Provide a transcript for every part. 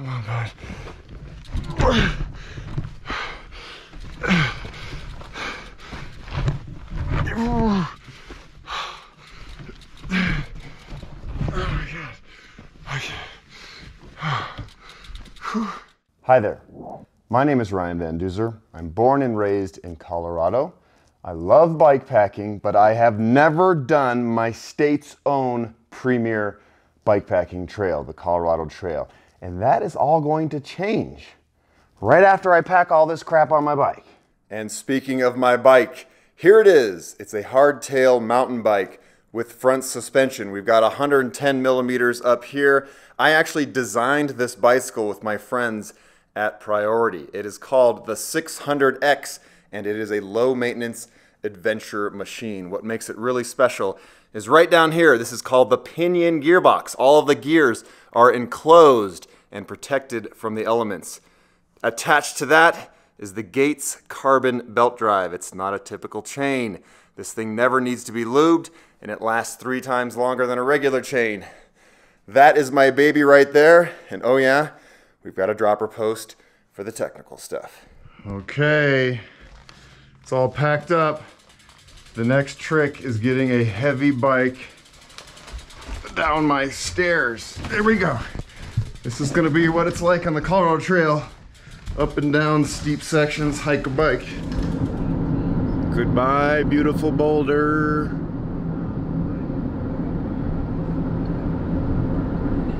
Come on, bud. Hi there. My name is Ryan Van Duzer. I'm born and raised in Colorado. I love bike packing, but I have never done my state's own premier bike packing trail, the Colorado Trail. And that is all going to change right after I pack all this crap on my bike. And speaking of my bike, here it is. It's a hardtail mountain bike with front suspension. We've got 110 millimeters up here. I actually designed this bicycle with my friends at Priority. It is called the 600X and it is a low maintenance adventure machine. What makes it really special is right down here. This is called the pinion gearbox. All of the gears are enclosed and protected from the elements. Attached to that is the Gates carbon belt drive. It's not a typical chain. This thing never needs to be lubed and it lasts three times longer than a regular chain. That is my baby right there. And oh yeah, we've got a dropper post for the technical stuff. Okay, it's all packed up. The next trick is getting a heavy bike down my stairs. There we go. This is gonna be what it's like on the Colorado Trail. Up and down steep sections, hike a bike. Goodbye, beautiful Boulder.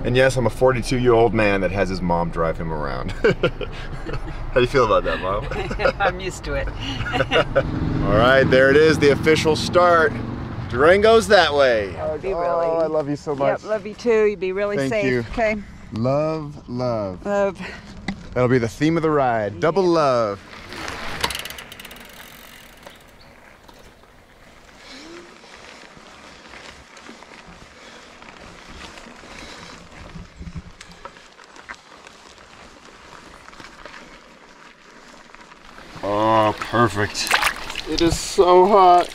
And yes, I'm a 42 year old man that has his mom drive him around. How do you feel about that, Mom? I'm used to it. All right, there it is, the official start. Durango's that way. Oh, be really. Oh, I love you so much. Yep, love you too. You be really Thank safe. you. Okay. Love, love. Love. That'll be the theme of the ride. Double love. Oh, perfect. It is so hot.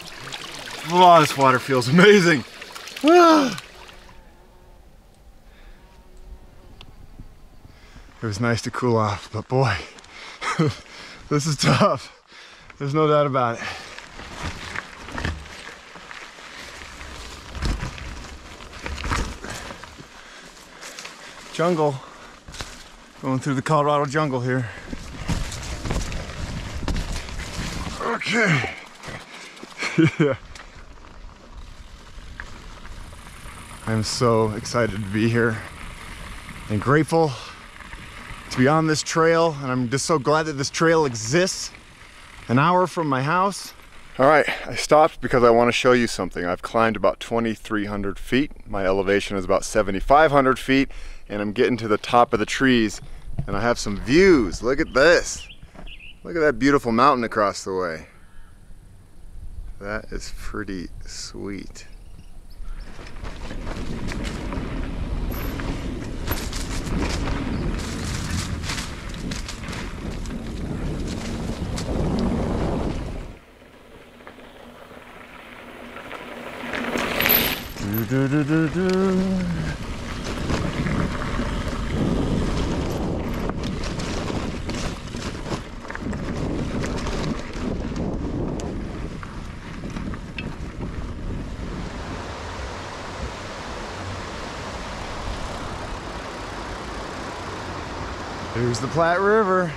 Oh, this water feels amazing. It was nice to cool off, but boy, this is tough. There's no doubt about it. Jungle. Going through the Colorado jungle here. Okay. yeah. I'm so excited to be here and grateful to be on this trail and I'm just so glad that this trail exists an hour from my house. All right, I stopped because I want to show you something. I've climbed about 2,300 feet. My elevation is about 7,500 feet and I'm getting to the top of the trees and I have some views. Look at this. Look at that beautiful mountain across the way. That is pretty sweet. Do, do, do, do. Here's the Platte River.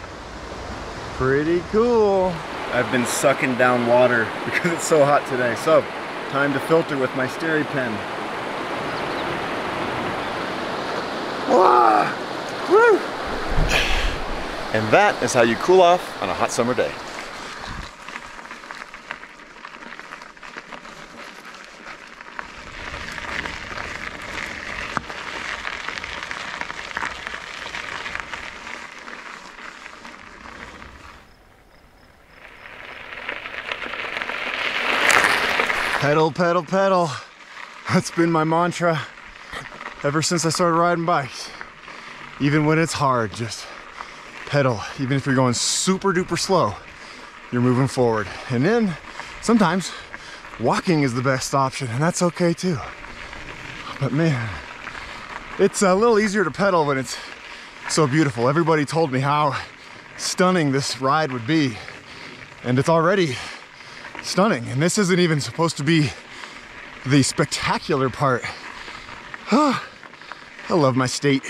Pretty cool. I've been sucking down water because it's so hot today. So, time to filter with my SteriPen. Wah! Woo! And that is how you cool off on a hot summer day. Pedal, pedal, pedal. That's been my mantra ever since I started riding bikes. Even when it's hard, just pedal. Even if you're going super duper slow, you're moving forward. And then sometimes walking is the best option, and that's okay too. But man, it's a little easier to pedal when it's so beautiful. Everybody told me how stunning this ride would be. And it's already stunning. And this isn't even supposed to be the spectacular part. I love my state.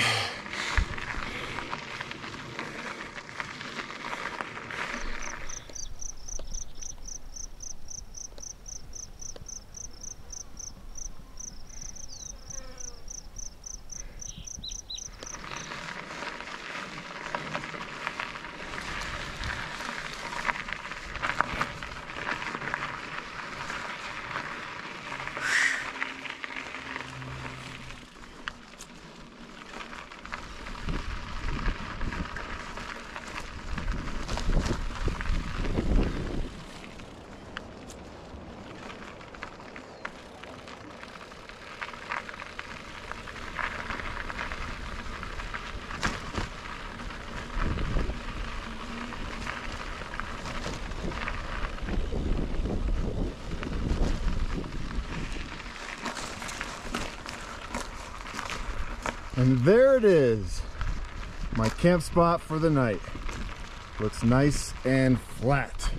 And there it is, my camp spot for the night. Looks nice and flat.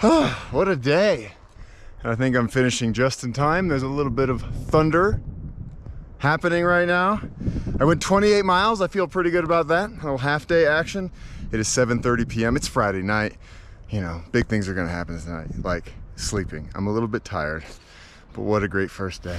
what a day. I think I'm finishing just in time. There's a little bit of thunder happening right now. I went 28 miles. I feel pretty good about that. A little half day action. It is 7.30 p.m. It's Friday night. You know, big things are gonna happen tonight, like sleeping. I'm a little bit tired, but what a great first day.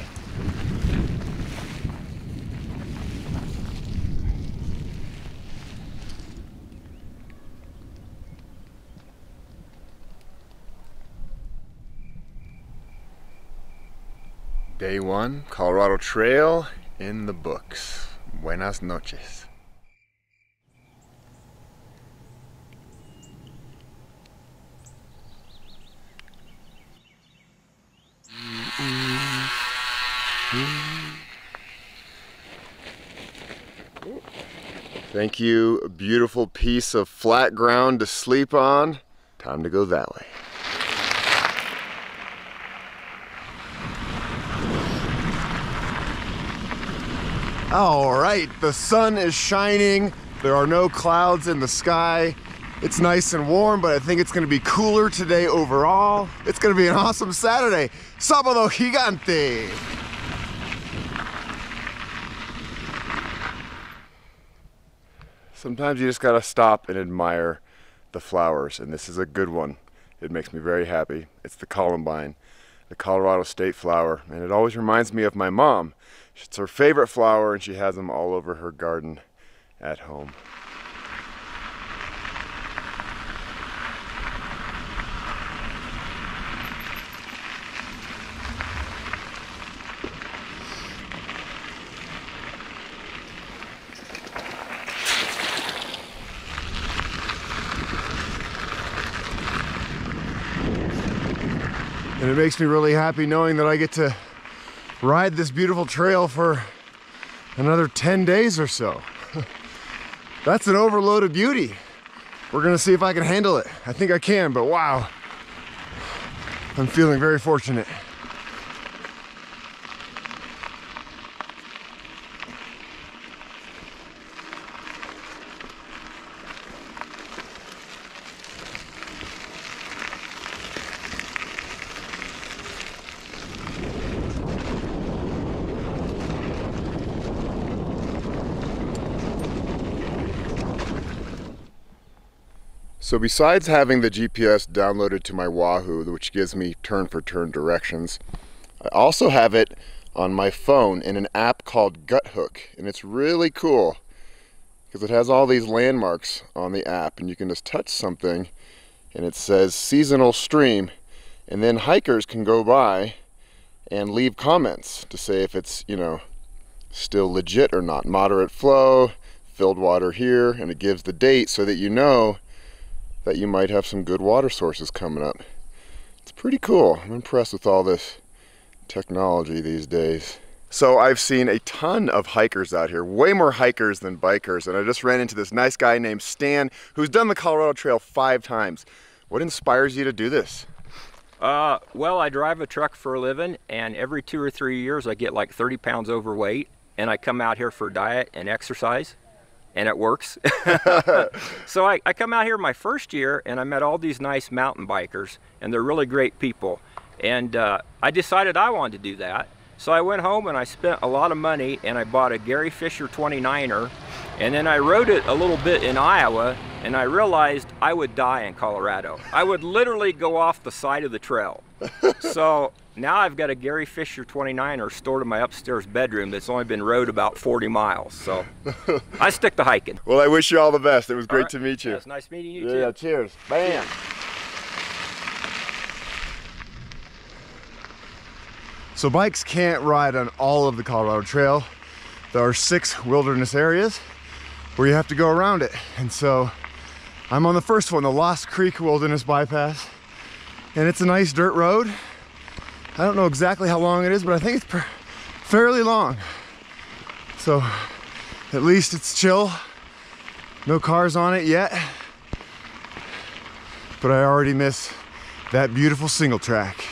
Day one, Colorado Trail in the books. Buenas noches. Thank you, beautiful piece of flat ground to sleep on. Time to go that way. All right, the sun is shining. There are no clouds in the sky. It's nice and warm, but I think it's gonna be cooler today overall. It's gonna be an awesome Saturday. Sábado Gigante. Sometimes you just gotta stop and admire the flowers, and this is a good one. It makes me very happy. It's the columbine, the Colorado state flower, and it always reminds me of my mom. It's her favorite flower and she has them all over her garden at home. And it makes me really happy knowing that I get to ride this beautiful trail for another 10 days or so. That's an overload of beauty. We're gonna see if I can handle it. I think I can, but wow. I'm feeling very fortunate. So besides having the GPS downloaded to my Wahoo, which gives me turn-for-turn -turn directions, I also have it on my phone in an app called Guthook, and it's really cool because it has all these landmarks on the app, and you can just touch something, and it says seasonal stream, and then hikers can go by and leave comments to say if it's, you know, still legit or not. Moderate flow, filled water here, and it gives the date so that you know that you might have some good water sources coming up. It's pretty cool. I'm impressed with all this technology these days. So I've seen a ton of hikers out here, way more hikers than bikers, and I just ran into this nice guy named Stan who's done the Colorado Trail five times. What inspires you to do this? Uh, well, I drive a truck for a living, and every two or three years I get like 30 pounds overweight, and I come out here for diet and exercise. And it works. so I, I come out here my first year and I met all these nice mountain bikers and they're really great people. And uh, I decided I wanted to do that. So I went home and I spent a lot of money and I bought a Gary Fisher 29er and then I rode it a little bit in Iowa and I realized I would die in Colorado. I would literally go off the side of the trail. so now I've got a Gary Fisher 29er stored in my upstairs bedroom that's only been rode about 40 miles. So I stick to hiking. Well, I wish you all the best. It was great right. to meet you. Yeah, it's nice meeting you Yeah, too. Yeah, cheers. Bam. So bikes can't ride on all of the Colorado Trail. There are six wilderness areas where you have to go around it. And so I'm on the first one, the Lost Creek Wilderness Bypass. And it's a nice dirt road. I don't know exactly how long it is, but I think it's fairly long. So at least it's chill. No cars on it yet. But I already miss that beautiful single track.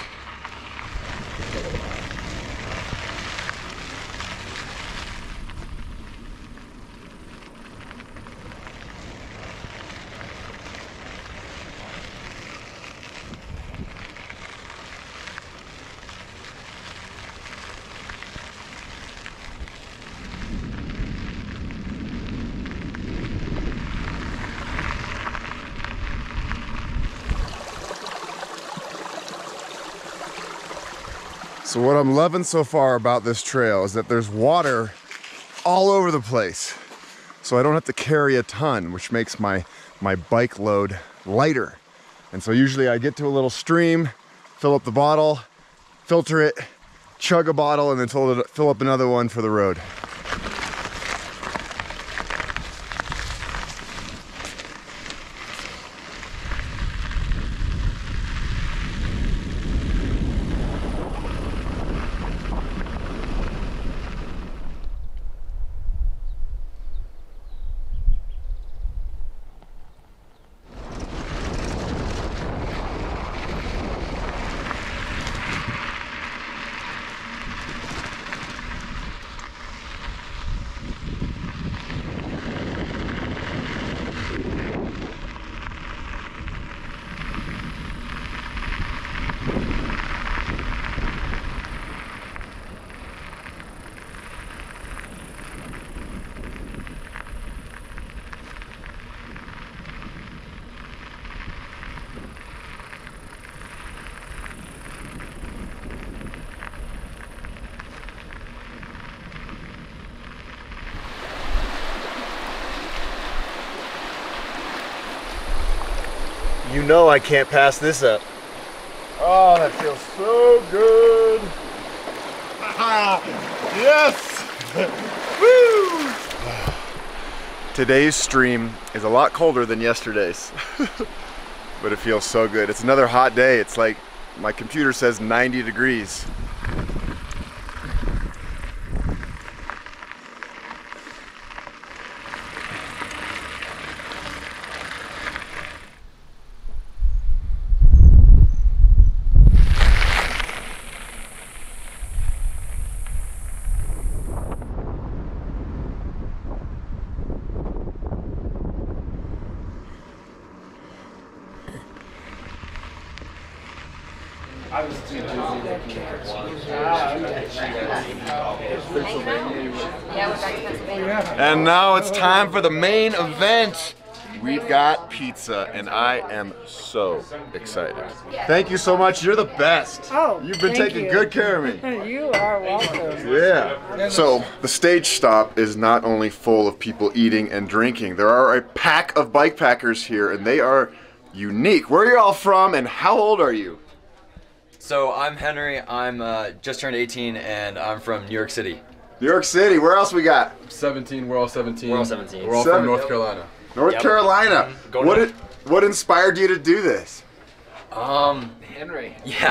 What I'm loving so far about this trail is that there's water all over the place. So I don't have to carry a ton, which makes my, my bike load lighter. And so usually I get to a little stream, fill up the bottle, filter it, chug a bottle, and then fill up another one for the road. You know I can't pass this up. Oh, that feels so good. yes! Woo! Today's stream is a lot colder than yesterday's, but it feels so good. It's another hot day. It's like my computer says 90 degrees. And now it's time for the main event. We've got pizza, and I am so excited. Thank you so much. You're the best. Oh, You've been thank taking you. good care of me. You are welcome. Yeah. So the stage stop is not only full of people eating and drinking. There are a pack of bike packers here, and they are unique. Where are you all from, and how old are you? So I'm Henry. I'm uh, just turned 18, and I'm from New York City. New York City. Where else we got? 17, we're all 17. We're all 17. We're all Seven- from North Carolina. North Yep. Carolina. Going What to- did, what inspired you to do this? Um, Henry. yeah.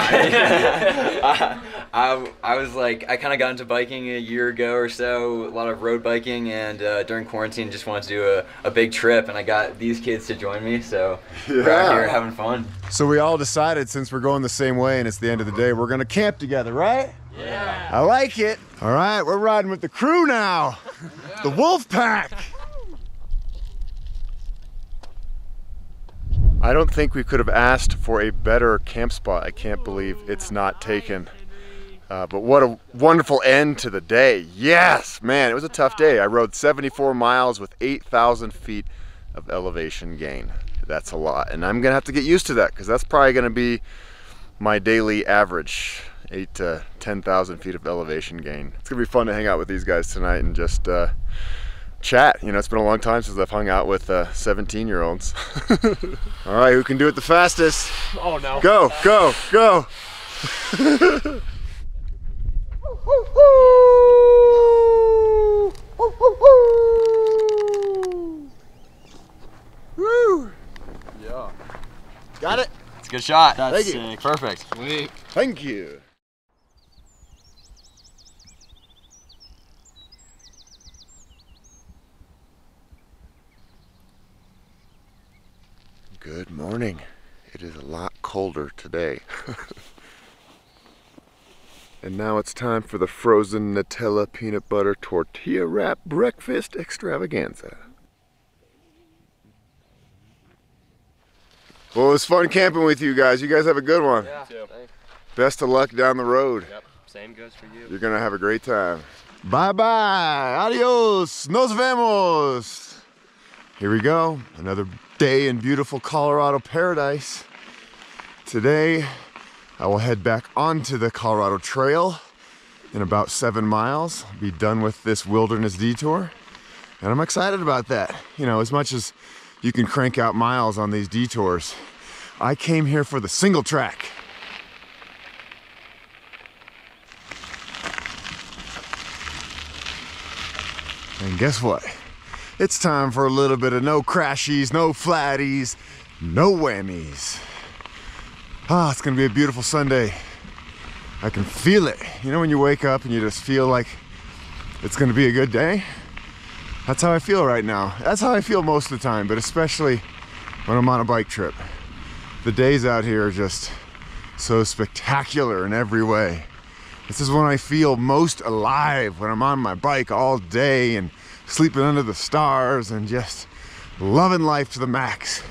I, I, I was like, I kind of got into biking a year ago or so, a lot of road biking, and uh, during quarantine, just wanted to do a, a big trip, and I got these kids to join me, so yeah. we're out here having fun. So we all decided since we're going the same way and it's the end of the day, we're gonna camp together, right? Yeah. I like it. All right, we're riding with the crew now. Yeah. The wolf pack. I don't think we could have asked for a better camp spot. I can't believe it's not taken. Uh, but what a wonderful end to the day. Yes, man, it was a tough day. I rode 74 miles with 8,000 feet of elevation gain. That's a lot. And I'm going to have to get used to that because that's probably going to be my daily average eight to 10,000 feet of elevation gain. It's gonna be fun to hang out with these guys tonight and just uh, chat. You know, it's been a long time since I've hung out with 17 uh, year olds. All right, who can do it the fastest? Oh no. Go, go, go. Woo! Yeah. Got it? It's a good shot. That's Thank you. sick. Perfect. Sweet. Thank you. Good morning. It is a lot colder today. and now it's time for the frozen Nutella peanut butter tortilla wrap breakfast extravaganza. Well, it was fun camping with you guys. You guys have a good one. Yeah. Best of luck down the road. Yep. Same goes for you. You're gonna have a great time. Bye bye. Adios. Nos vemos. Here we go. Another day in beautiful Colorado paradise. Today, I will head back onto the Colorado Trail in about seven miles. Be done with this wilderness detour. And I'm excited about that. You know, as much as you can crank out miles on these detours, I came here for the single track. And guess what? It's time for a little bit of no crashies, no flatties, no whammies. Ah, it's gonna be a beautiful Sunday. I can feel it. You know when you wake up and you just feel like it's gonna be a good day? That's how I feel right now. That's how I feel most of the time, but especially when I'm on a bike trip. The days out here are just so spectacular in every way. This is when I feel most alive when I'm on my bike all day and sleeping under the stars and just loving life to the max.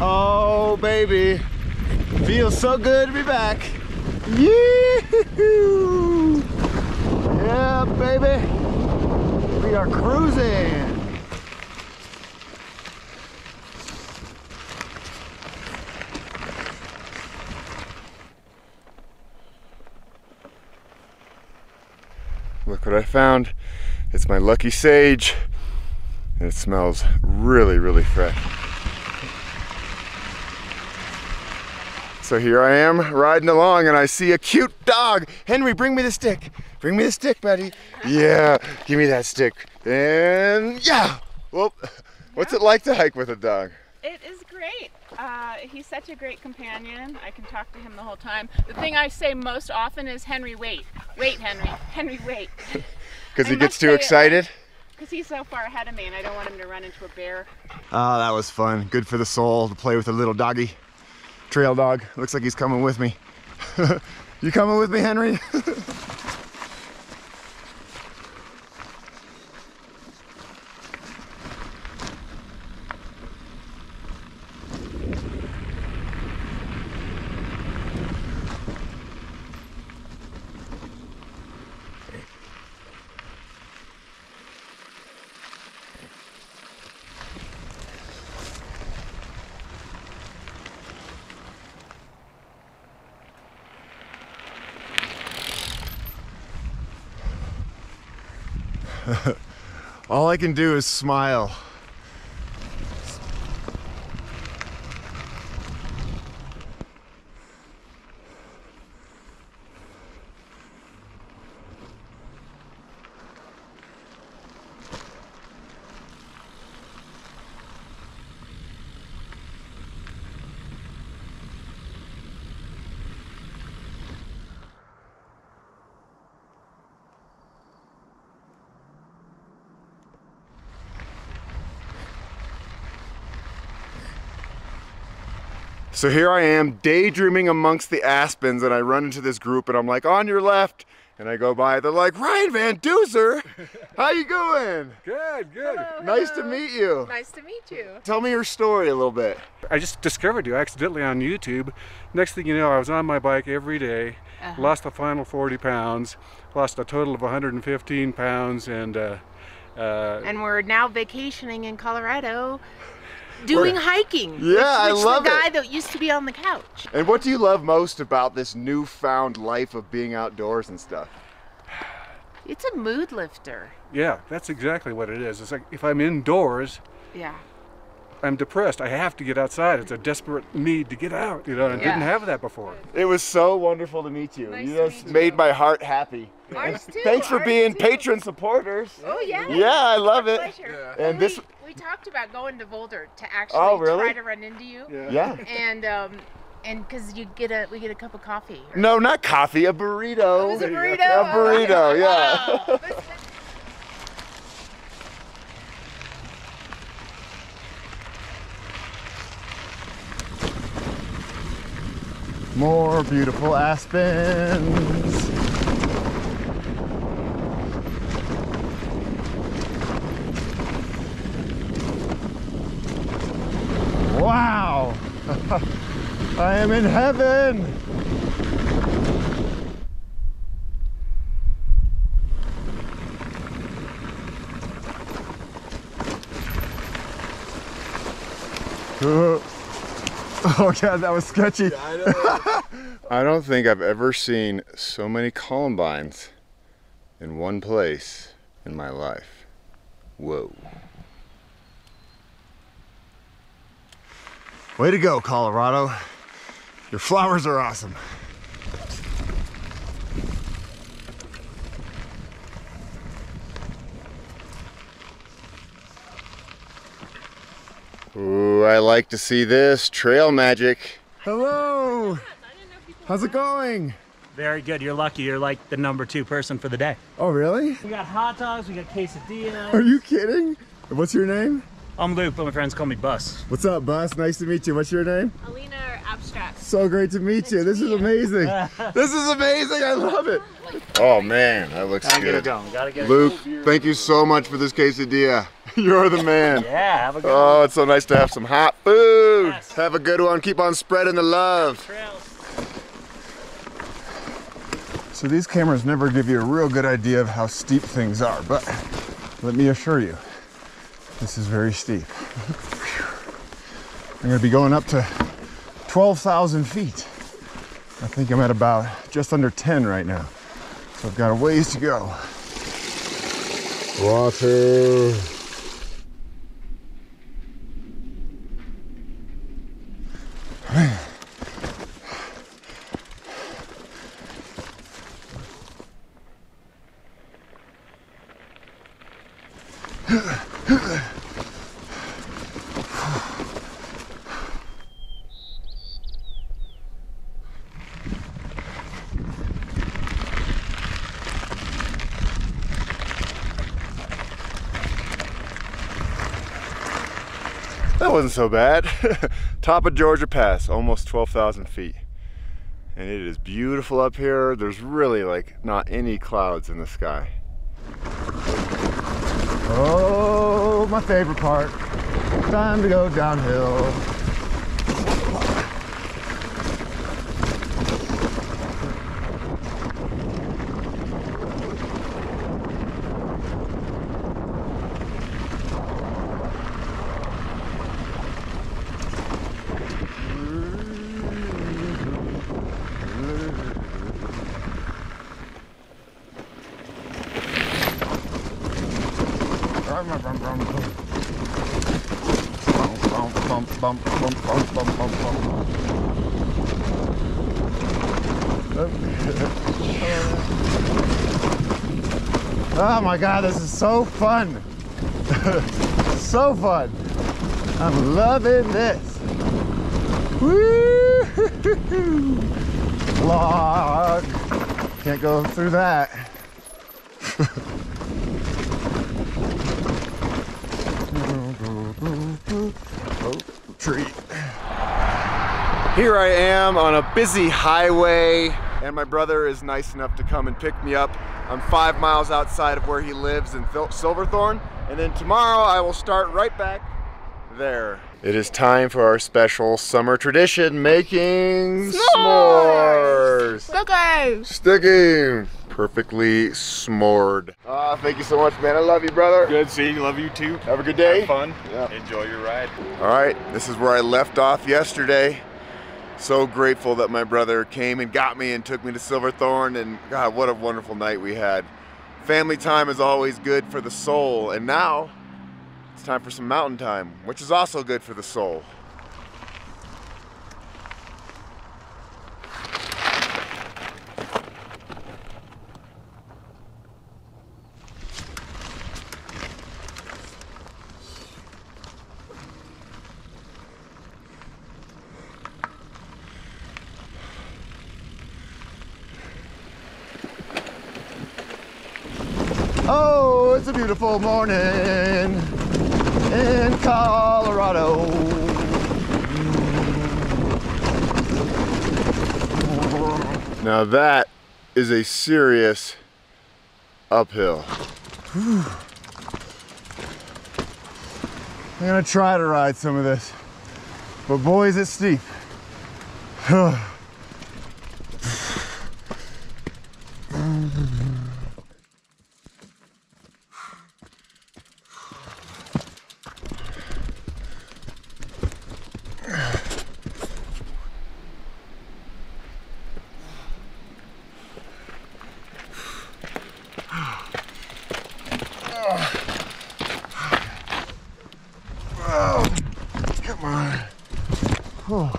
Oh, baby. Feels so good to be back. Yeah, baby. We are cruising. Look what I found. It's my lucky sage. And it smells really, really fresh. So here I am riding along and I see a cute dog. Henry, bring me the stick. Bring me the stick, buddy. Yeah, give me that stick. And yeah. Well, what's it like to hike with a dog? It is great. Uh, he's such a great companion. I can talk to him the whole time. The thing I say most often is Henry, wait. Wait, Henry. Henry, wait. Because he gets too excited? Because he's so far ahead of me and I don't want him to run into a bear. Oh, that was fun. Good for the soul to play with a little doggy. Trail dog. Looks like he's coming with me. you coming with me, Henry? All I can do is smile. So here I am daydreaming amongst the aspens and I run into this group and I'm like, on your left. And I go by, they're like, Ryan Van Duzer, how you going? Good, good. Nice to meet you. Nice to meet you. Tell me your story a little bit. I just discovered you accidentally on YouTube. Next thing you know, I was on my bike every day, lost the final 40 pounds, lost a total of 115 pounds, and uh, uh, and we're now vacationing in Colorado doing hiking. Yeah, which, I which love the guy it. that used to be on the couch. And what do you love most about this newfound life of being outdoors and stuff? It's a mood lifter. yeah, that's exactly what it is. It's like if I'm indoors, Yeah. I'm depressed. I have to get outside. It's a desperate need to get out, you know, and I didn't have that before. It was so wonderful to meet you. Nice you just meet made my heart happy. Ours too. Thanks for ours being too. Patreon supporters. Oh yeah. Yeah, I love it. Pleasure. And Well, this- we, we talked about going to Boulder to actually Oh, really? try to run into you. Yeah. And um and because you get a we get a cup of coffee. or- No, not coffee, a burrito. It was a burrito. A burrito, yeah. Wow. More beautiful aspens. I am in heaven! Oh god, that was sketchy. I don't think I've ever seen so many columbines in one place in my life. Whoa. Way to go, Colorado. Your flowers are awesome. Ooh, I like to see this trail magic. Hello. How's it going? Very good. You're lucky. You're like the number two person for the day. Oh, really? We got hot dogs. We got quesadillas. Are you kidding? What's your name? I'm Luke, but my friends call me Bus. What's up, Bus? Nice to meet you. What's your name? Alina or Abstract. So great to meet you. This is amazing. this is amazing. I love it. Oh man, that looks Gotta get her good. going. Gotta get her Luke, thank you so much for this quesadilla. You're the man. Yeah, have a good Oh, it's so nice to have some hot food. Yes. Have a good one. Keep on spreading the love. trails. So these cameras never give you a real good idea of how steep things are, but let me assure you, this is very steep. I'm gonna be going up to 12,000 feet. I think I'm at about just under 10 right now. So I've got a ways to go. Water. That wasn't so bad. Top of Georgia Pass, almost 12,000 feet. And it is beautiful up here. There's really like not any clouds in the sky. Oh, my favorite part. Time to go downhill. My god, this is so fun. so fun. I'm loving this. Vlog. Can't go through that. oh, tree. Here I am on a busy highway and my brother is nice enough to come and pick me up. I'm five miles outside of where he lives in Silverthorne and then tomorrow I will start right back there. It is time for our special summer tradition, making s'mores. Sticky. Sticky. Perfectly s'mored. Ah, thank you so much, man. I love you, brother. Good seeing you. Love you too. Have a good day. Have fun. Yeah. Enjoy your ride. All right, this is where I left off yesterday. So grateful that my brother came and got me and took me to Silverthorne and God, what a wonderful night we had. Family time is always good for the soul and now it's time for some mountain time, which is also good for the soul. Oh, it's a beautiful morning in Colorado. Now that is a serious uphill. I'm gonna try to ride some of this, but boy is it steep. Oh,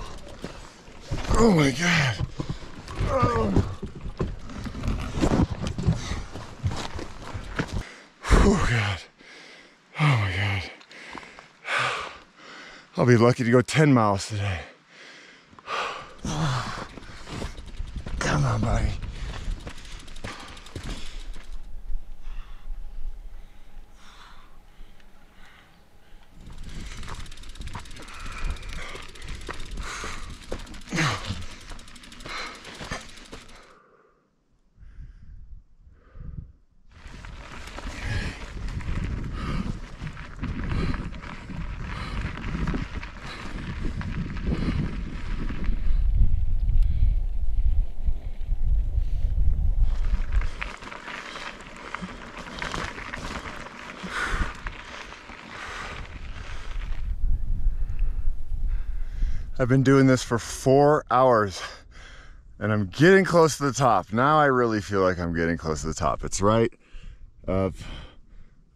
oh my God. Oh. Oh God. Oh my God. I'll be lucky to go 10 miles today. Come on, buddy. I've been doing this for four hours and I'm getting close to the top. Now I really feel like I'm getting close to the top. It's right up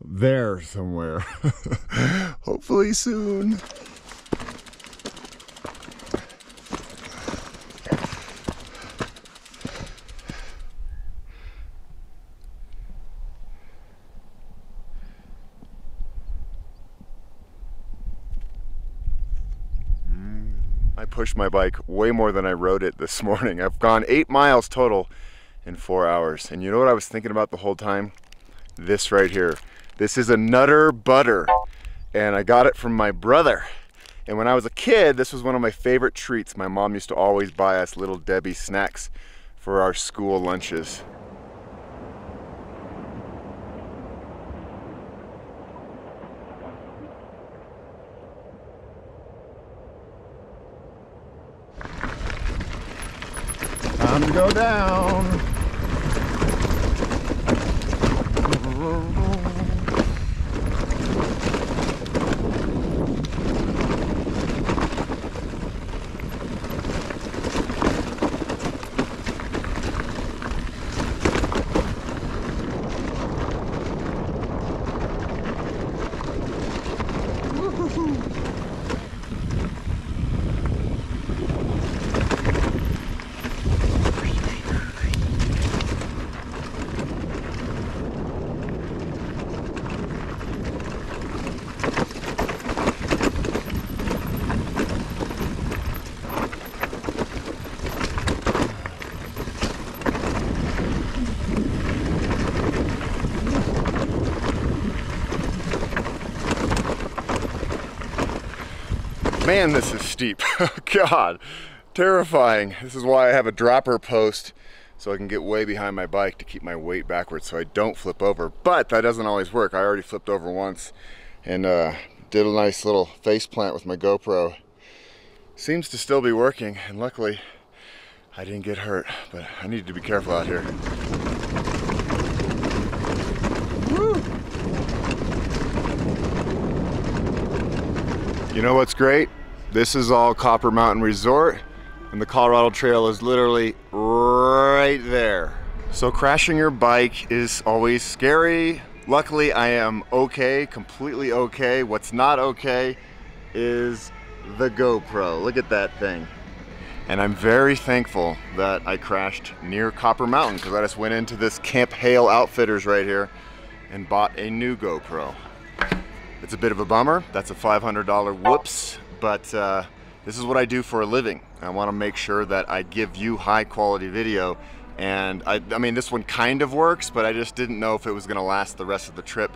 there somewhere. Hopefully soon. My bike way more than I rode it this morning. I've gone eight miles total in four hours. And you know what I was thinking about the whole time? This right here. This is a Nutter Butter. And I got it from my brother. And when I was a kid, this was one of my favorite treats. My mom used to always buy us Little Debbie snacks for our school lunches. Go down. Man, this is steep. God, terrifying. This is why I have a dropper post so I can get way behind my bike to keep my weight backwards so I don't flip over. But that doesn't always work. I already flipped over once and uh, did a nice little face plant with my GoPro. Seems to still be working and luckily I didn't get hurt, but I need to be careful out here. You know what's great? This is all Copper Mountain Resort and the Colorado Trail is literally right there. So crashing your bike is always scary. Luckily I am okay, completely okay. What's not okay is the GoPro. Look at that thing. And I'm very thankful that I crashed near Copper Mountain because I just went into this Camp Hale Outfitters right here and bought a new GoPro. It's a bit of a bummer. That's a $500 whoops, but uh, this is what I do for a living. I want to make sure that I give you high quality video and I, I mean this one kind of works but I just didn't know if it was gonna last the rest of the trip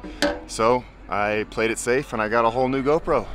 so I played it safe and I got a whole new GoPro.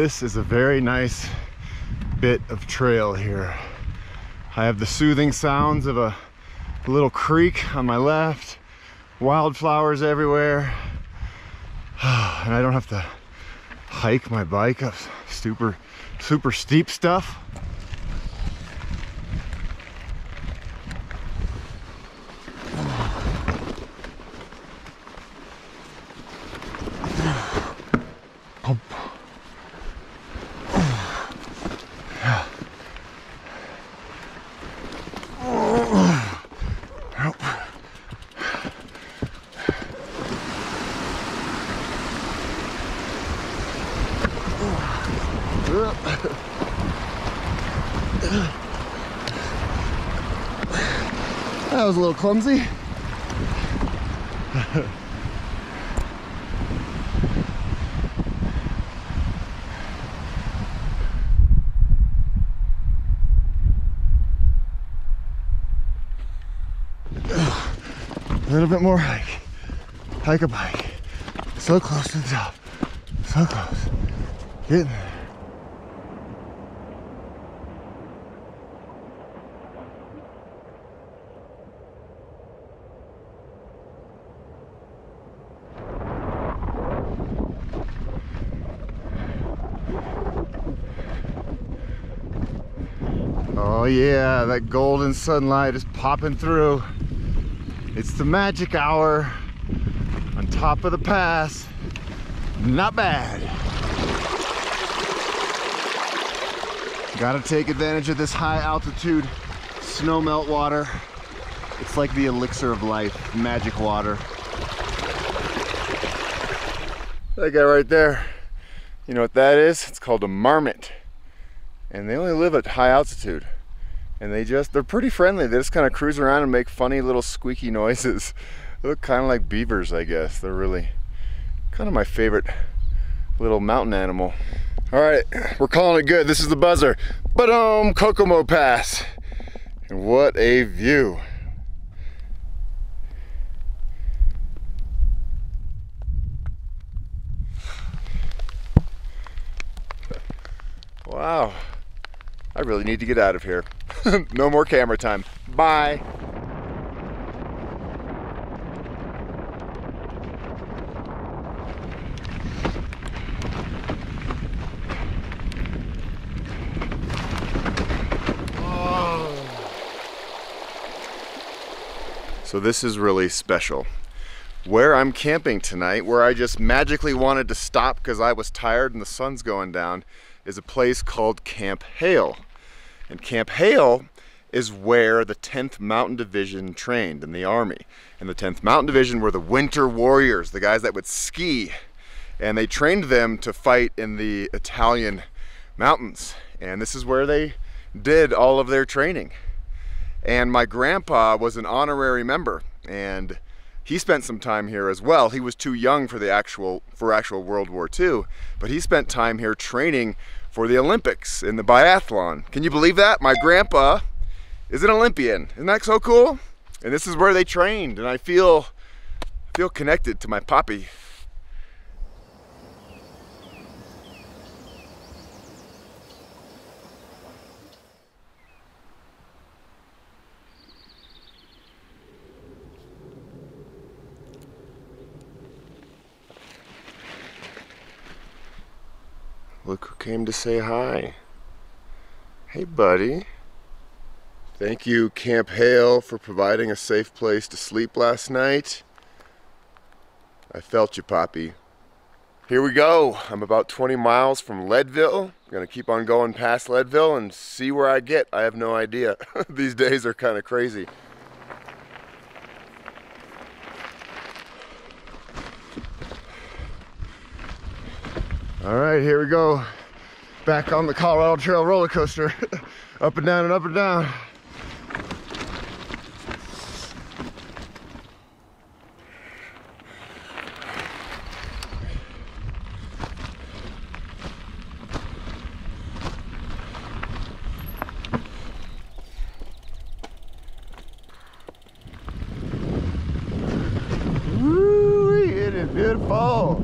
This is a very nice bit of trail here. I have the soothing sounds of a little creek on my left, wildflowers everywhere, and I don't have to hike my bike up super, super steep stuff. That was a little clumsy. a little bit more hike. Hike a bike. So close to the top. So close. Getting there. Oh yeah, that golden sunlight is popping through. It's the magic hour on top of the pass. Not bad. Gotta take advantage of this high altitude snow melt water. It's like the elixir of life, magic water. That guy right there, you know what that is? It's called a marmot. And they only live at high altitude and they just they're pretty friendly. They just kind of cruise around and make funny little squeaky noises. They look kind of like beavers i guess. They're really kind of my favorite little mountain animal. All right we're calling it good. This is the buzzer. But um kokomo pass. And what a view. Wow. I really need to get out of here. no more camera time. Bye. So this is really special. Where I'm camping tonight, where I just magically wanted to stop because I was tired and the sun's going down, is a place called Camp Hale. And Camp Hale is where the 10th Mountain Division trained in the Army. And the 10th Mountain Division were the winter warriors, the guys that would ski. And they trained them to fight in the Italian mountains. And this is where they did all of their training. And my grandpa was an honorary member and he spent some time here as well. He was too young for the actual for actual World War II, but he spent time here training for the Olympics in the biathlon. Can you believe that? My grandpa is an Olympian. Isn't that so cool? And this is where they trained, and I feel feel connected to my poppy. Look who came to say hi. Hey, buddy. Thank you, Camp Hale, for providing a safe place to sleep last night. I felt you, Poppy. Here we go. I'm about 20 miles from Leadville. I'm gonna keep on going past Leadville and see where I get. I have no idea. These days are kind of crazy. All right, here we go. Back on the Colorado Trail roller coaster. up and down and up and down. Woo, it is beautiful.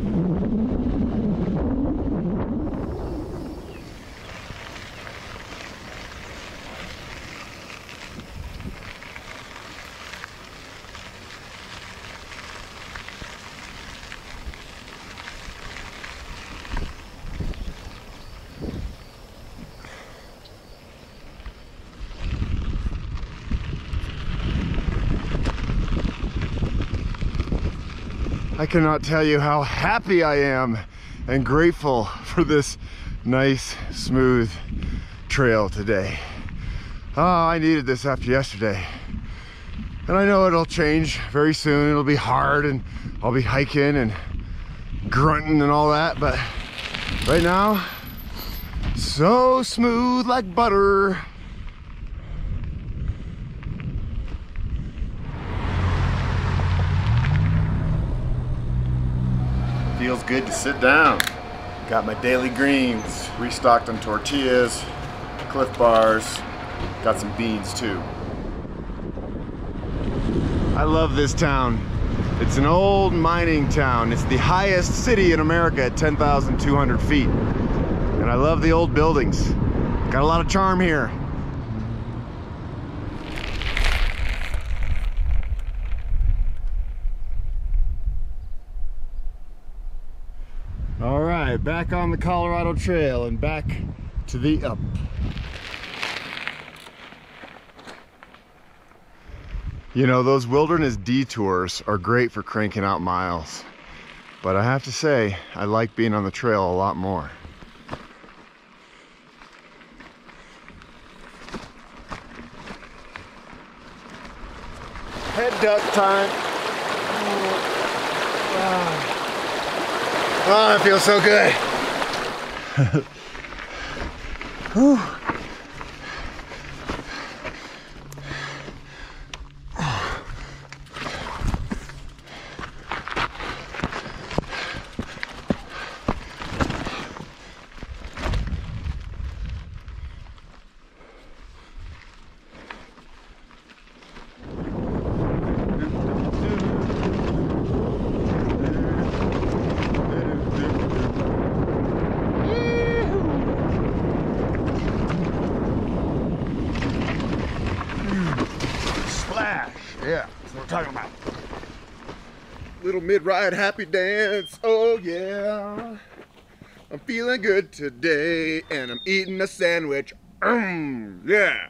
I cannot tell you how happy I am and grateful for this nice, smooth trail today. Oh, I needed this after yesterday. And I know it'll change very soon. It'll be hard and I'll be hiking and grunting and all that, but right now, so smooth like butter. Good to sit down. Got my daily greens, restocked on tortillas, Clif Bars, got some beans too. I love this town. It's an old mining town. It's the highest city in America at 10,200 feet. And I love the old buildings. Got a lot of charm here. All right, back on the Colorado Trail and back to the up. You know, those wilderness detours are great for cranking out miles. But I have to say, I like being on the trail a lot more. Head duck time. Oh, it feels so good. Whew. Splash. Yeah, that's what we're talking about. Mid-ride happy dance. Oh yeah. I'm feeling good today and I'm eating a sandwich. Mm, yeah.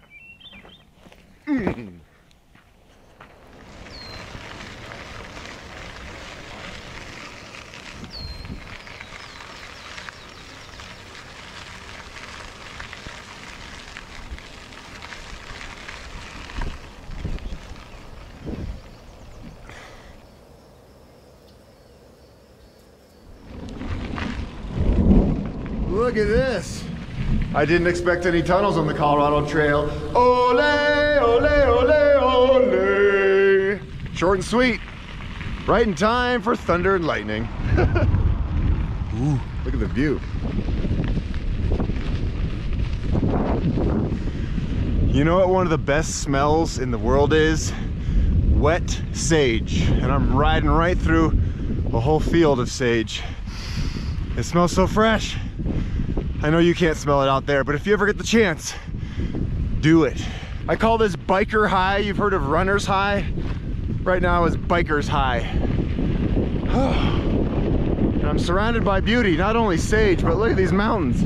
Mm. look at this. I didn't expect any tunnels on the Colorado Trail. Ole, ole, ole, ole. Short and sweet. Right in time for thunder and lightning. Ooh, look at the view. You know what one of the best smells in the world is? Wet sage. And I'm riding right through a whole field of sage. It smells so fresh. I know you can't smell it out there, but if you ever get the chance, do it. I call this biker high. You've heard of runner's high? Right now is biker's high. and I'm surrounded by beauty, not only sage, but look at these mountains.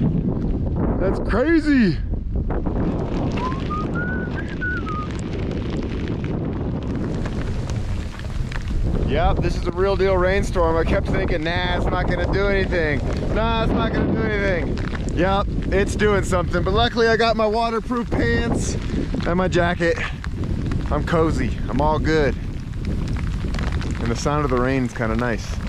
That's crazy. Yep, this is a real deal rainstorm. I kept thinking, nah, it's not gonna do anything. Nah, it's not gonna do anything. Yep, it's doing something. But luckily I got my waterproof pants and my jacket. I'm cozy, I'm all good. And the sound of the rain is kind of nice.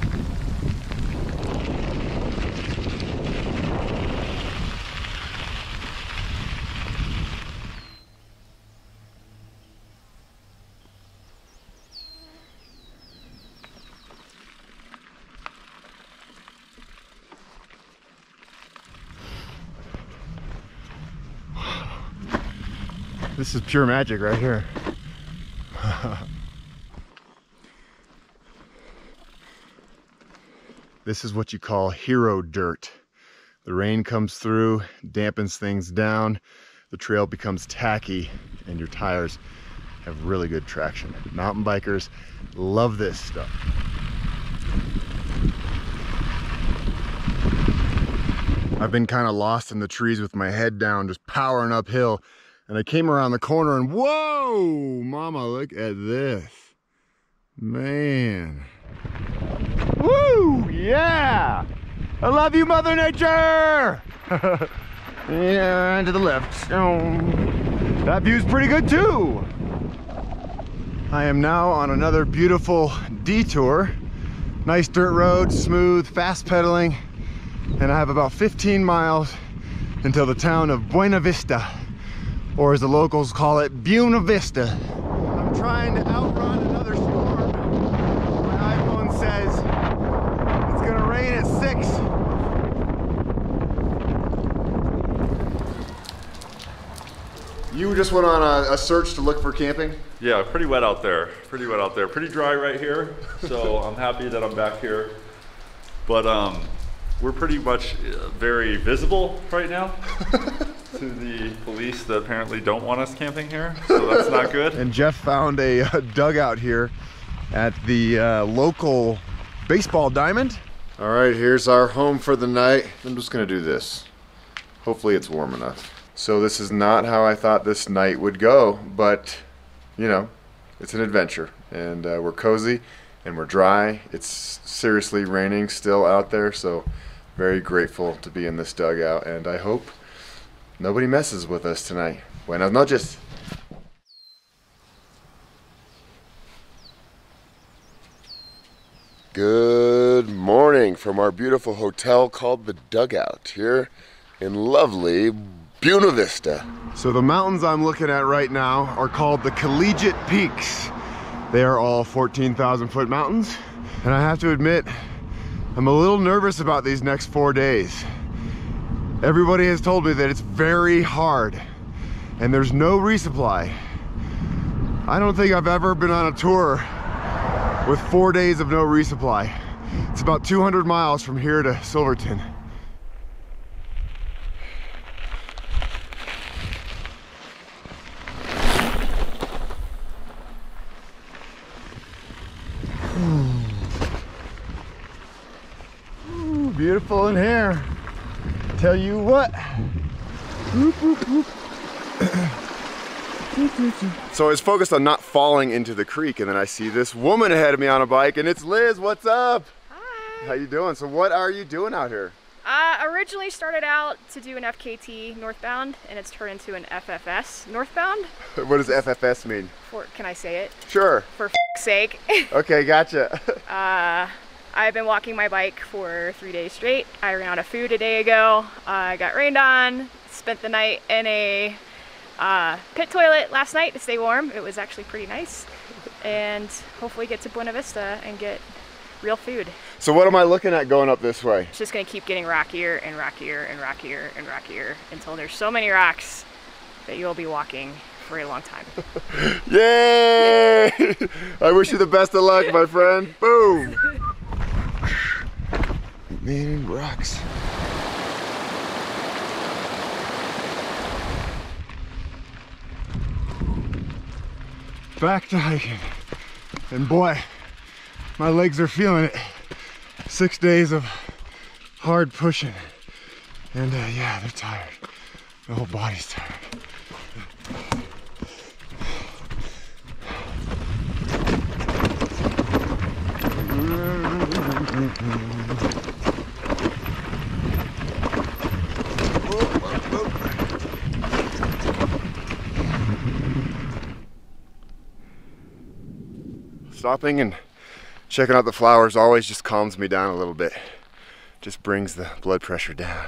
This is pure magic right here. this is what you call hero dirt. The rain comes through, dampens things down, the trail becomes tacky, and your tires have really good traction. Mountain bikers love this stuff. I've been kind of lost in the trees with my head down, just powering uphill and I came around the corner and whoa, mama, look at this. Man. Woo, yeah. I love you, Mother Nature. yeah, and to the left. Oh, that view's pretty good too. I am now on another beautiful detour. Nice dirt road, smooth, fast pedaling. And I have about 15 miles until the town of Buena Vista or as the locals call it, Buena Vista. I'm trying to outrun another storm. My iPhone says it's gonna rain at six. You just went on a, a, search to look for camping? Yeah, pretty wet out there. Pretty wet out there. Pretty dry right here. So I'm happy that I'm back here. But um, we're pretty much uh, very visible right now to the police that apparently don't want us camping here, so that's not good. And Jeff found a, a dugout here at the uh, local baseball diamond. All right, here's our home for the night. I'm just gonna do this. Hopefully it's warm enough. So this is not how I thought this night would go, but you know, it's an adventure and uh, we're cozy and we're dry. It's seriously raining still out there, so very grateful to be in this dugout, and I hope nobody messes with us tonight. Buenas noches. Good morning from our beautiful hotel called the Dugout here in lovely Buena Vista. So the mountains I'm looking at right now are called the Collegiate Peaks. They are all 14,000 foot mountains. And I have to admit, I'm a little nervous about these next four days. Everybody has told me that it's very hard and there's no resupply. I don't think I've ever been on a tour with four days of no resupply. It's about 200 miles from here to Silverton. beautiful in here. Tell you what. so I was focused on not falling into the creek and then I see this woman ahead of me on a bike and it's Liz, what's up? Hi. How you doing? So what are you doing out here? I uh, originally started out to do an FKT northbound and it's turned into an FFS northbound. what does FFS mean? For, can I say it? Sure. For sake. okay, gotcha. uh, I've been walking my bike for three days straight. I ran out of food a day ago. I got rained on, spent the night in a uh, pit toilet last night to stay warm. It was actually pretty nice. And hopefully get to Buena Vista and get real food. So what am I looking at going up this way? It's just gonna keep getting rockier and rockier and rockier and rockier until there's so many rocks that you'll be walking for a long time. Yay! I wish you the best of luck, my friend. Boom! Man, rocks. Back to hiking. And boy, my legs are feeling it. Six days of hard pushing. And uh, yeah, they're tired. The whole body's tired. Stopping and checking out the flowers always just calms me down a little bit. Just brings the blood pressure down.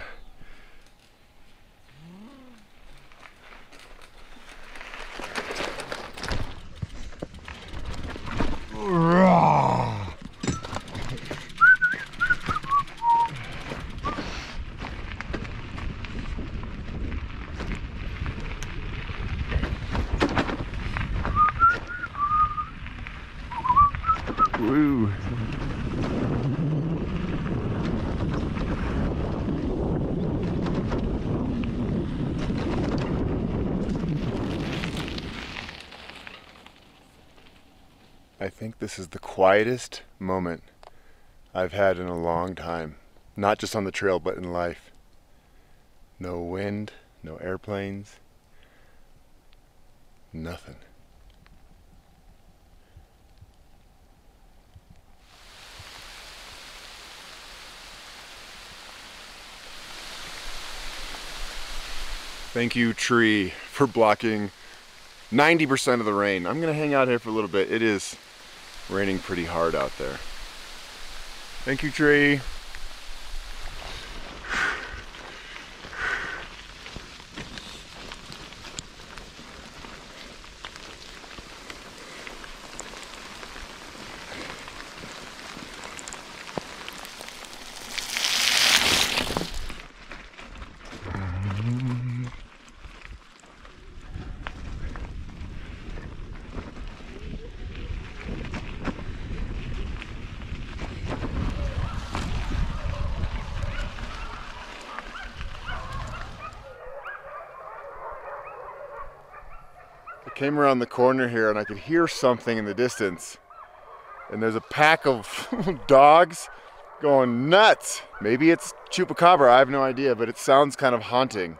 I think this is the quietest moment I've had in a long time. Not just on the trail, but in life. No wind, no airplanes, nothing. Thank you, tree, for blocking 90% of the rain. I'm gonna hang out here for a little bit. It is raining pretty hard out there. Thank you, tree. I came around the corner here and I could hear something in the distance. And there's a pack of dogs going nuts. Maybe it's chupacabra, I have no idea, but it sounds kind of haunting.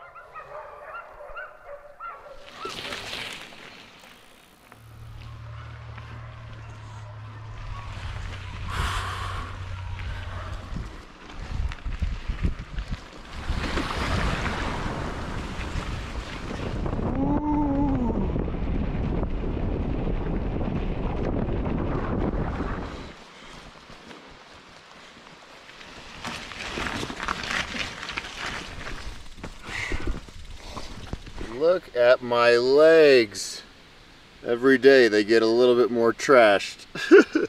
Look at my legs. Every day they get a little bit more trashed.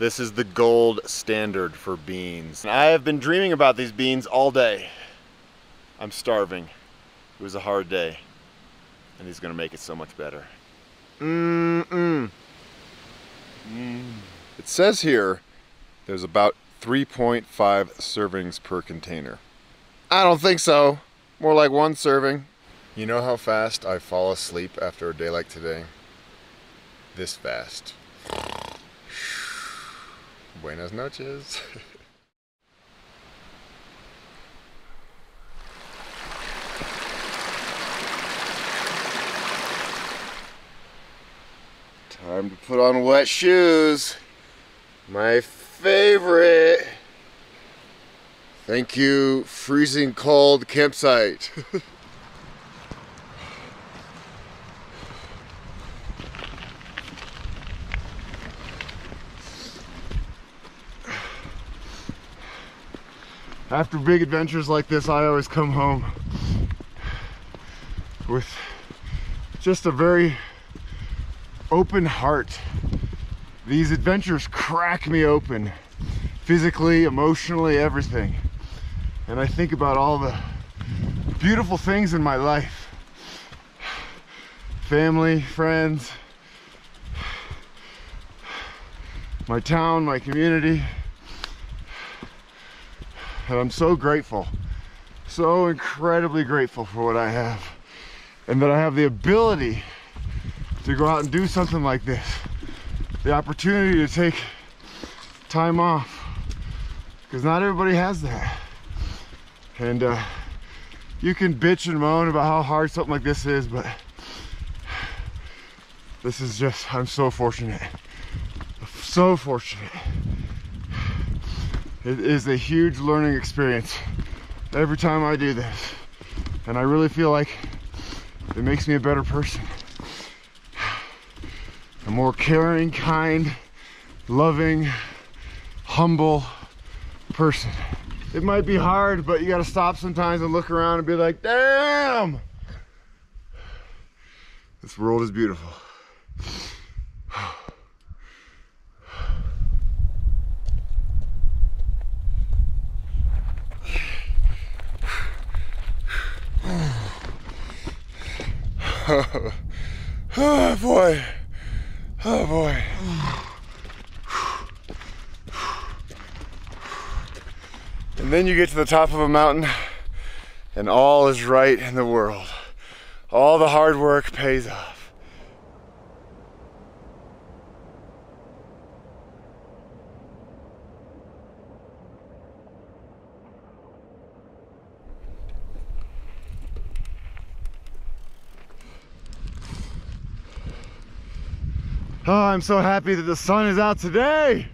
this is the gold standard for beans. I have been dreaming about these beans all day. I'm starving. It was a hard day. And he's gonna make it so much better. Mmm. Mm. It says here there's about 3.5 servings per container. I don't think so. More like one serving. You know how fast I fall asleep after a day like today? This fast. Buenas noches. Time to put on wet shoes. My favorite. Thank you, freezing cold campsite. after big adventures like this, I always come home with just a very open heart. These adventures crack me open physically, emotionally, everything. And I think about all the beautiful things in my life family, friends, my town, my community. And I'm so grateful, so incredibly grateful for what I have. And that I have the ability to go out and do something like this. The opportunity to take time off. Because not everybody has that. And uh, you can bitch and moan about how hard something like this is, but this is just, I'm so fortunate. So fortunate. It is a huge learning experience every time I do this. And I really feel like it makes me a better person. A more caring, kind, loving, humble person. It might be hard, but you gotta stop sometimes and look around and be like, damn! This world is beautiful. Oh boy. Oh boy. And then you get to the top of a mountain and all is right in the world. All the hard work pays off. Oh, I'm so happy that the sun is out today.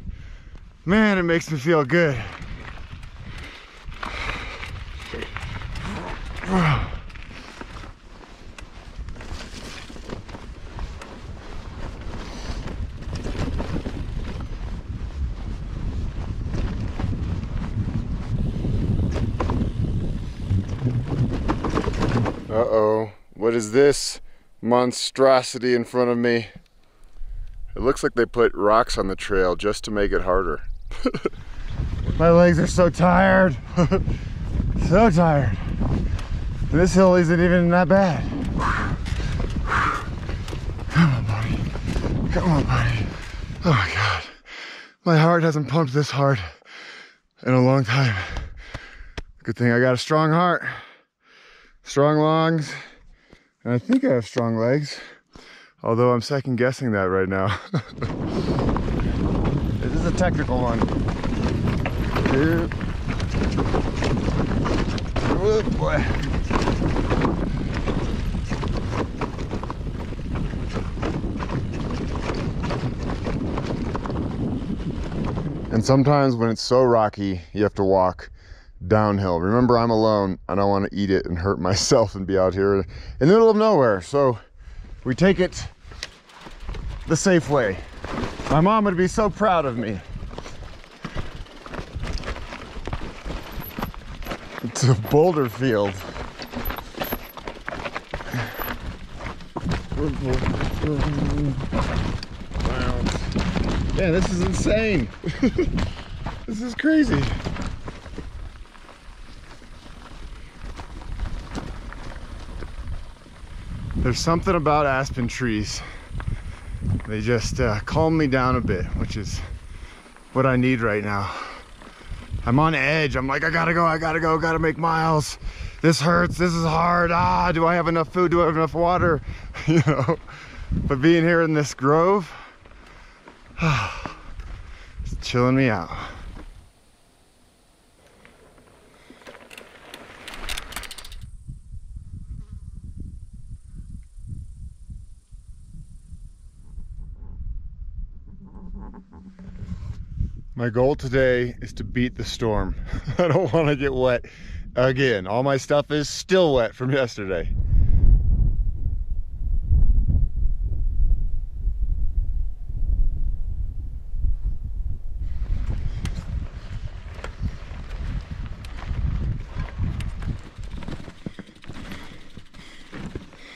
Man, it makes me feel good. Uh-oh, what is this monstrosity in front of me? It looks like they put rocks on the trail just to make it harder. My legs are so tired. so tired. This hill isn't even that bad. Come on, buddy. Come on, buddy. Oh my God. My heart hasn't pumped this hard in a long time. Good thing I got a strong heart, strong lungs, and I think I have strong legs. Although I'm second guessing that right now. this is a technical one. Oh boy. And sometimes when it's so rocky, you have to walk downhill. Remember, I'm alone. I don't want to eat it and hurt myself and be out here in the middle of nowhere. So we take it the safe way. My mom would be so proud of me. It's a boulder field. Man, this is insane. this is crazy. There's something about aspen trees. They just uh, calm me down a bit, which is what I need right now. I'm on edge. I'm like, I gotta go, I gotta go, gotta make miles. This hurts, this is hard. Ah, do I have enough food? Do I have enough water? you know, but being here in this grove, it's chilling me out. My goal today is to beat the storm. I don't want to get wet again. All my stuff is still wet from yesterday.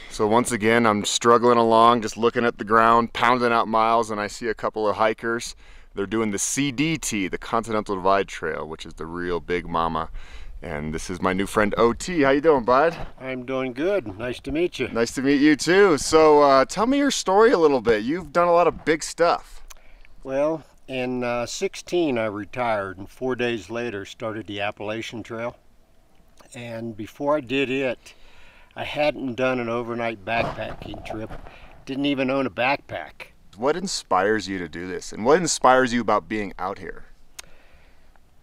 So once again, I'm struggling along, just looking at the ground, pounding out miles, and I see a couple of hikers they're doing the CDT, the Continental Divide Trail, which is the real big mama. And this is my new friend OT. How you doing, bud? I'm doing good. Nice to meet you. Nice to meet you too. So uh, tell me your story a little bit. You've done a lot of big stuff. Well, in uh, 16 I retired and four days later started the Appalachian Trail. And before I did it, I hadn't done an overnight backpacking trip, didn't even own a backpack. What inspires you to do this? And what inspires you about being out here?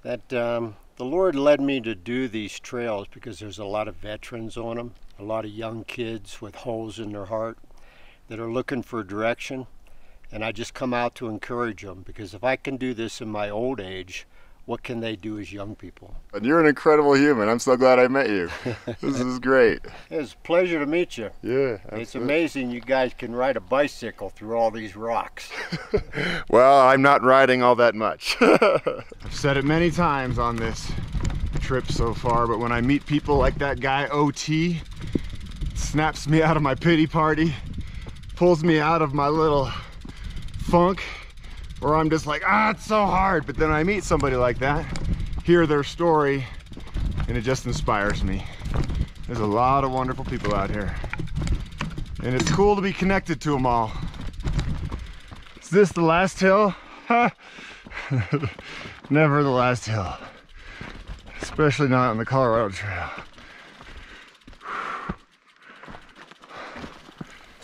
That um, the Lord led me to do these trails because there's a lot of veterans on them, a lot of young kids with holes in their heart that are looking for direction. And I just come out to encourage them because if I can do this in my old age, what can they do as young people? And you're an incredible human. I'm so glad I met you. this is great. It's a pleasure to meet you. Yeah. Absolutely. It's amazing you guys can ride a bicycle through all these rocks. well, I'm not riding all that much. I've said it many times on this trip so far, but when I meet people like that guy OT, snaps me out of my pity party, pulls me out of my little funk, or I'm just like, ah, it's so hard. But then I meet somebody like that, hear their story, and it just inspires me. There's a lot of wonderful people out here. And it's cool to be connected to them all. Is this the last hill? Never the last hill. Especially not on the Colorado Trail.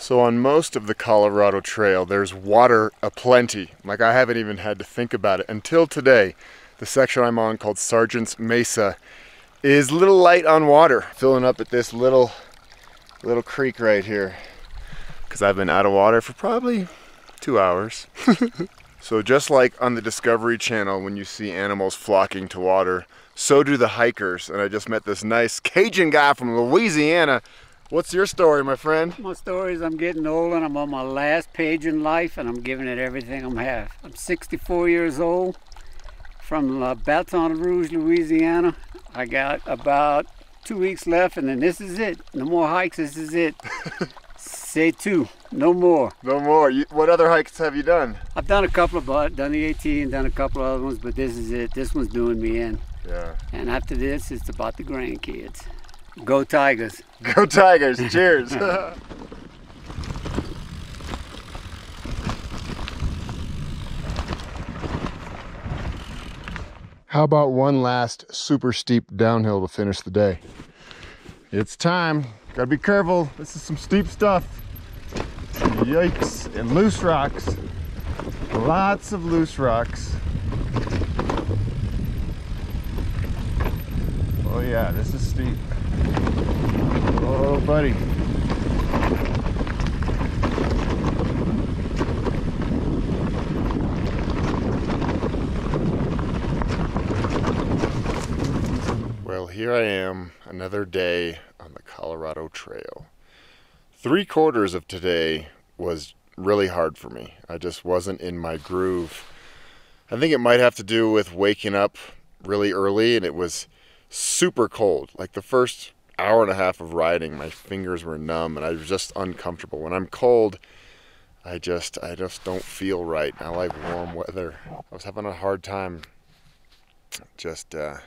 So on most of the Colorado Trail, there's water aplenty. Like I haven't even had to think about it until today. The section I'm on called Sargent's Mesa is a little light on water, filling up at this little little creek right here. Cause I've been out of water for probably two hours. so just like on the Discovery Channel when you see animals flocking to water, so do the hikers. And I just met this nice Cajun guy from Louisiana What's your story, my friend? My story is I'm getting old and I'm on my last page in life and I'm giving it everything I have. I'm 64 years old from uh, Baton Rouge, Louisiana. I got about two weeks left and then this is it. No more hikes, this is it. Say two, no more. No more. You, what other hikes have you done? I've done a couple of, but done the 18, done a couple of other ones, but this is it. This one's doing me in. Yeah. And after this, it's about the grandkids. Go Tigers. Go Tigers. Cheers. How about one last super steep downhill to finish the day? It's time. Gotta be careful. This is some steep stuff. Yikes. And loose rocks. Lots of loose rocks. Oh yeah, this is steep. Oh, buddy. Well, here I am, another day on the Colorado Trail. Three quarters of today was really hard for me. I just wasn't in my groove. I think it might have to do with waking up really early and it was super cold. Like the first hour and a half of riding, my fingers were numb and I was just uncomfortable. When I'm cold, I just I just don't feel right. I like warm weather. I was having a hard time just uh,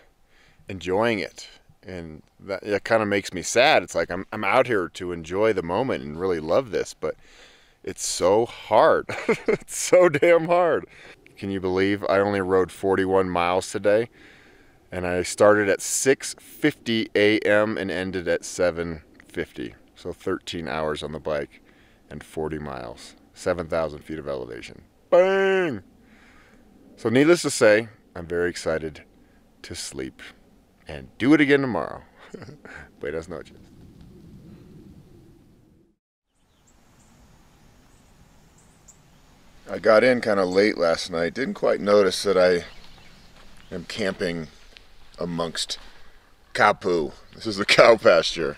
enjoying it, and that, that kind of makes me sad. It's like I'm I'm out here to enjoy the moment and really love this, but it's so hard. it's so damn hard. Can you believe I only rode 41 miles today? And I started at 6:50 a.m. and ended at 7:50. So 13 hours on the bike and 40 miles, 7,000 feet of elevation. Bang! So needless to say, I'm very excited to sleep and do it again tomorrow. Buenas noches. I got in kind of late last night. Didn't quite notice that I am camping amongst cow poo. This is the cow pasture.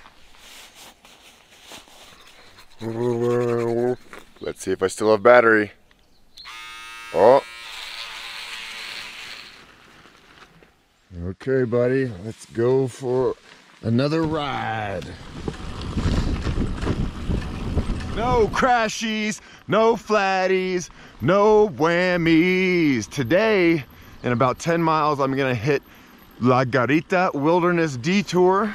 Let's see if I still have battery. Oh. Okay, buddy, let's go for another ride. No crashies, no flatties, no whammies. Today, in about 10 miles, I'm gonna hit La Garita Wilderness Detour.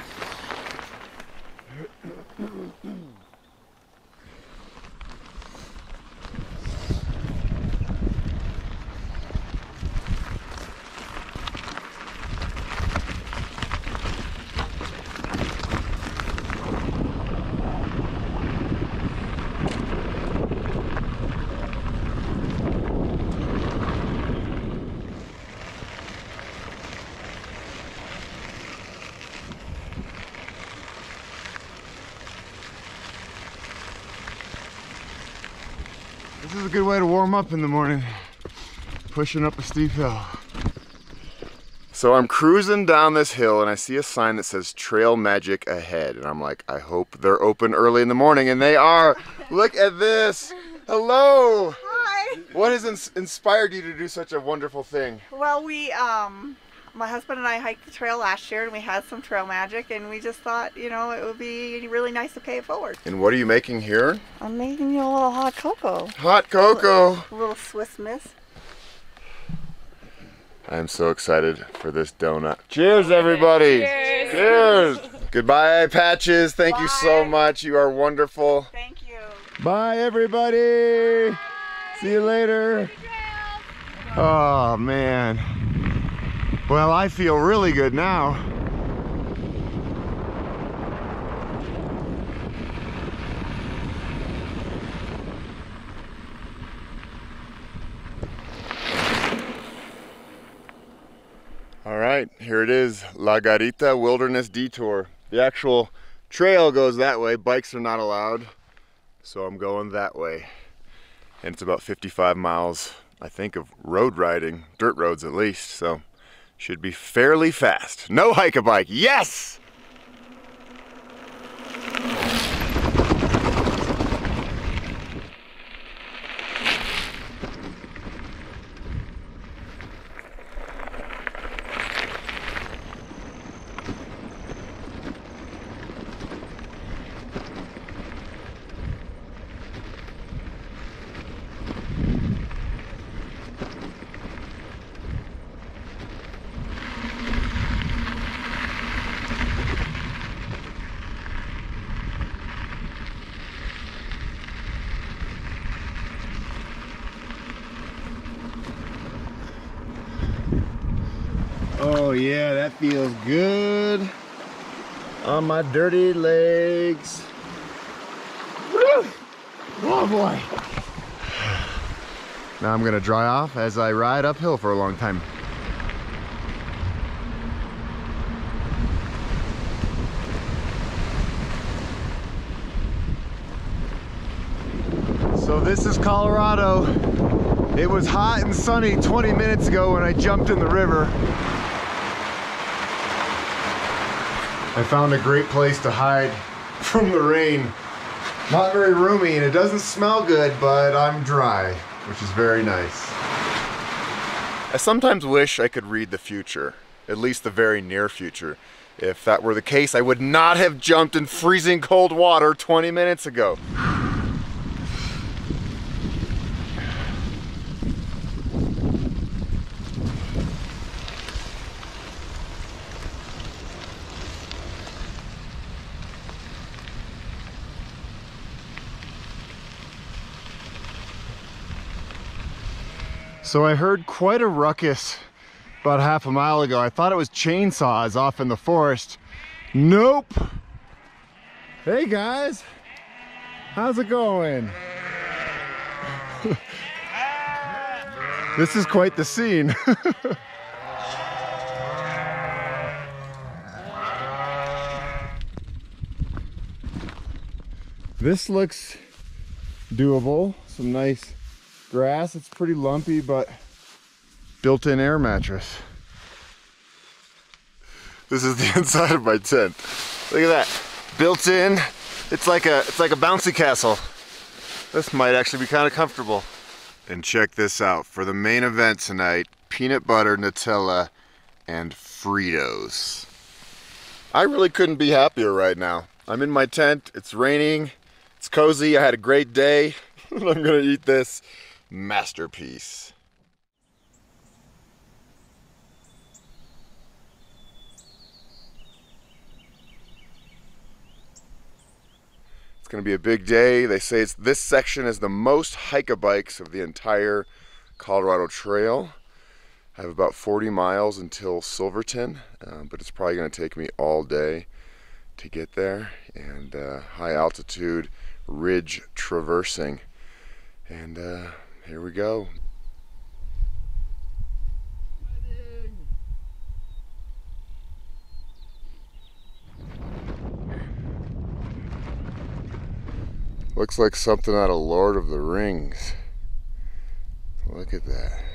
Way to warm up in the morning, pushing up a steep hill. So I'm cruising down this hill and I see a sign that says Trail Magic ahead. And I'm like, I hope they're open early in the morning. And they are. Look at this. Hello. Hi. What has ins- inspired you to do such a wonderful thing? Well, we, um, my husband and I hiked the trail last year and we had some trail magic and we just thought, you know, it would be really nice to pay it forward. And what are you making here? I'm making you a little hot cocoa. Hot cocoa. A little Swiss miss. I am so excited for this donut. Cheers, everybody. Cheers. Cheers. Goodbye, Patches. Thank you so much. You are wonderful. Thank you. Bye, everybody. See you later. Oh, man. Well, I feel really good now. All right, here it is, La Garita Wilderness Detour. The actual trail goes that way, bikes are not allowed, so I'm going that way. And it's about 55 miles, I think, of road riding, dirt roads at least, so should be fairly fast. No hike a bike, yes! Oh yeah, that feels good on my dirty legs. Woo! Oh boy. Now I'm gonna dry off as I ride uphill for a long time. So this is Colorado. It was hot and sunny 20 minutes ago when I jumped in the river. I found a great place to hide from the rain. Not very roomy and it doesn't smell good, but I'm dry, which is very nice. I sometimes wish I could read the future, at least the very near future. If that were the case, I would not have jumped in freezing cold water 20 minutes ago. So I heard quite a ruckus about half a mile ago. I thought it was chainsaws off in the forest. Nope. Hey guys, how's it going? this is quite the scene. this looks doable. Some nice grass. It's pretty lumpy, but built-in air mattress. This is the inside of my tent. Look at that. Built in. It's like a it's like a bouncy castle. This might actually be kind of comfortable. And check this out. For the main event tonight, peanut butter, Nutella, and Fritos. I really couldn't be happier right now. I'm in my tent. It's raining. It's It's cozy. I had a great day. I'm gonna eat this masterpiece. It's going to be a big day. They say it's, this section is the most hike-a-bikes of the entire Colorado Trail. I have about 40 miles until Silverton, uh, but it's probably going to take me all day to get there. And uh, high altitude ridge traversing. And uh, here we go. Looks like something out of Lord of the Rings. Look at that.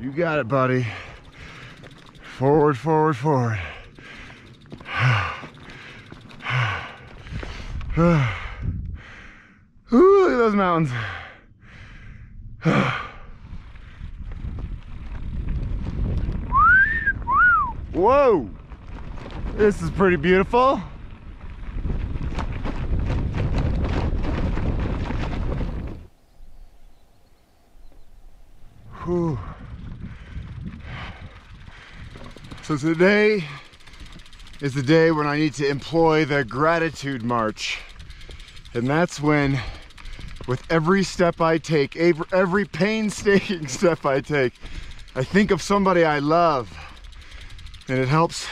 You got it, buddy. Forward, forward, forward. Ooh, look at those mountains. Whoa! This is pretty beautiful. Whew. So today is the day when I need to employ the gratitude march. And that's when, with every step I take, every painstaking step I take, I think of somebody I love. And it helps,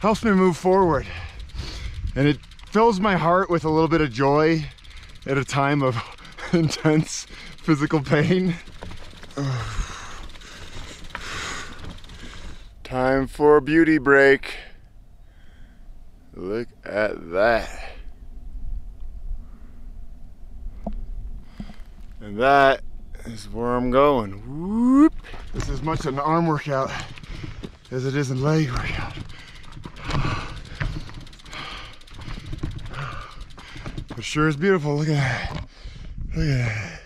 helps me move forward. And it fills my heart with a little bit of joy at a time of intense physical pain. Time for a beauty break. Look at that. And that is where I'm going. Whoop. This is as much an arm workout as it is a leg workout. But sure is beautiful. Look at that. Look at that.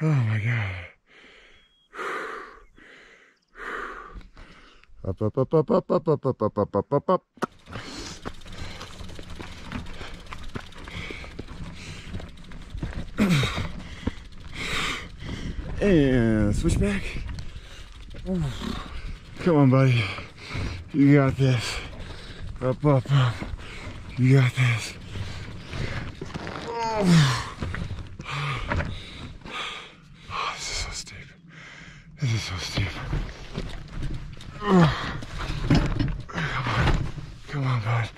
Oh my God. Up, up, up, up, up, up, up, up, up, up, up, up, up. And switchback. Come on, buddy. You got this. Up, up, up. You got this. Oh, this is so steep. This is so steep. Come on, guys.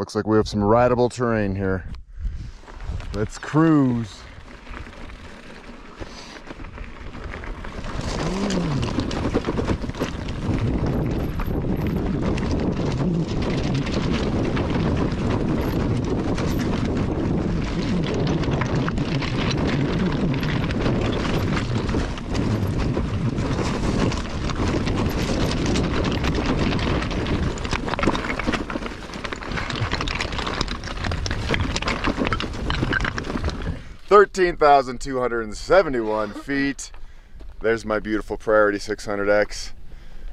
Looks like we have some rideable terrain here. Let's cruise. Thirteen thousand two hundred and seventy-one feet. There's my beautiful Priority 600X.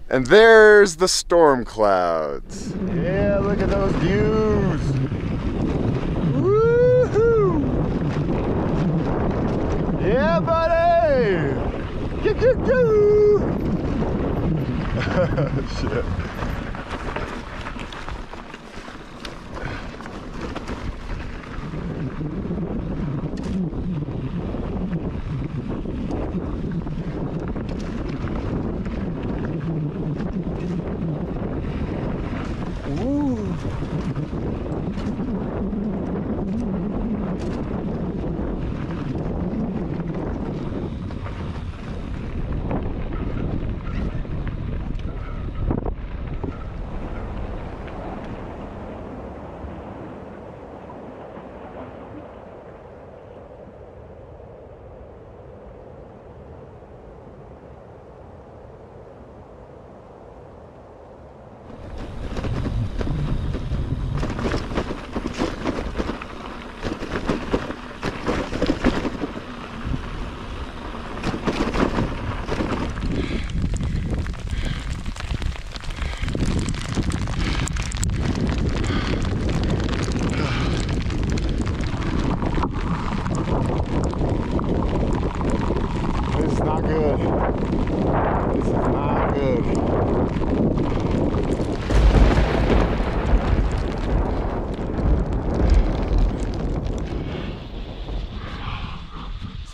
And there's the storm clouds. Yeah, look at those views. Woohoo! Yeah, buddy! Shit.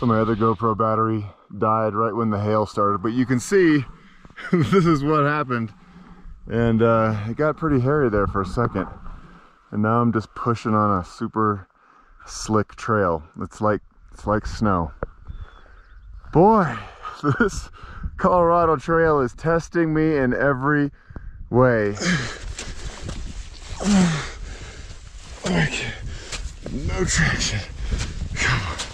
So my other GoPro battery died right when the hail started, but you can see this is what happened. And uh, it got pretty hairy there for a second. And now I'm just pushing on a super slick trail. It's like, it's like snow. Boy, this Colorado Trail is testing me in every way. No traction. Come on.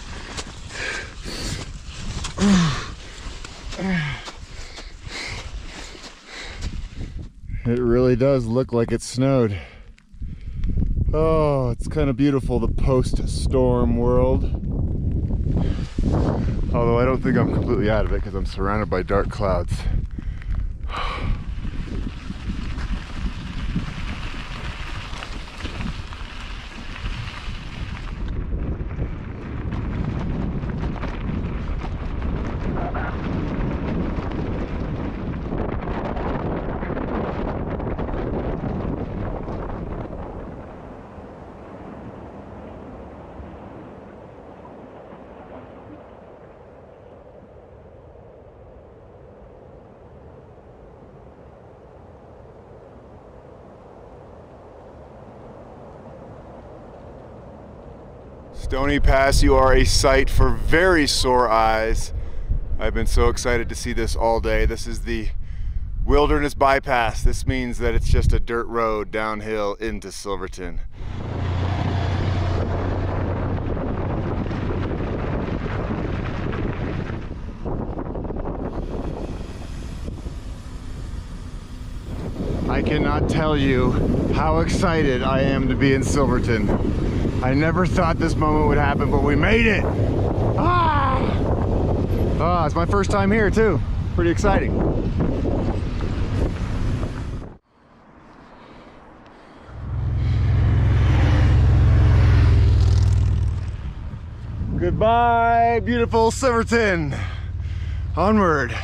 It really does look like it snowed. Oh, it's kind of beautiful, the post-storm world. Although I don't think I'm completely out of it because I'm surrounded by dark clouds. Stony Pass, you are a sight for very sore eyes. I've been so excited to see this all day. This is the Wilderness Bypass. This means that it's just a dirt road downhill into Silverton. I cannot tell you how excited I am to be in Silverton. I never thought this moment would happen, but we made it! Ah! Ah, it's my first time here too. Pretty exciting. Goodbye, beautiful Silverton. Onward.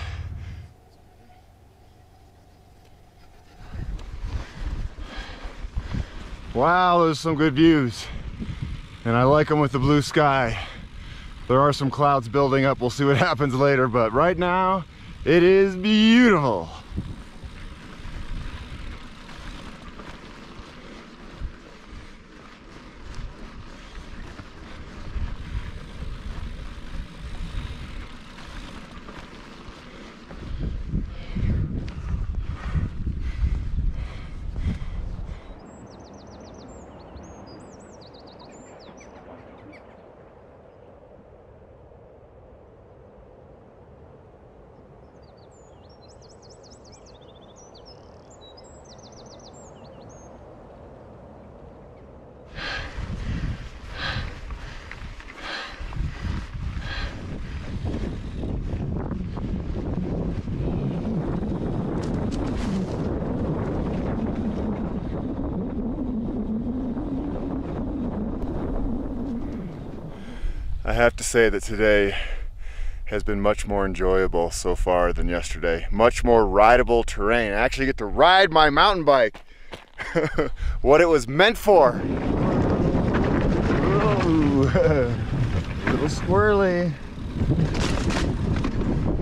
Wow, there's some good views. And I like them with the blue sky. There are some clouds building up. We'll see what happens later, but right now, it is beautiful. I have to say that today has been much more enjoyable so far than yesterday. Much more rideable terrain. I actually get to ride my mountain bike. what it was meant for. Ooh, little squirrely.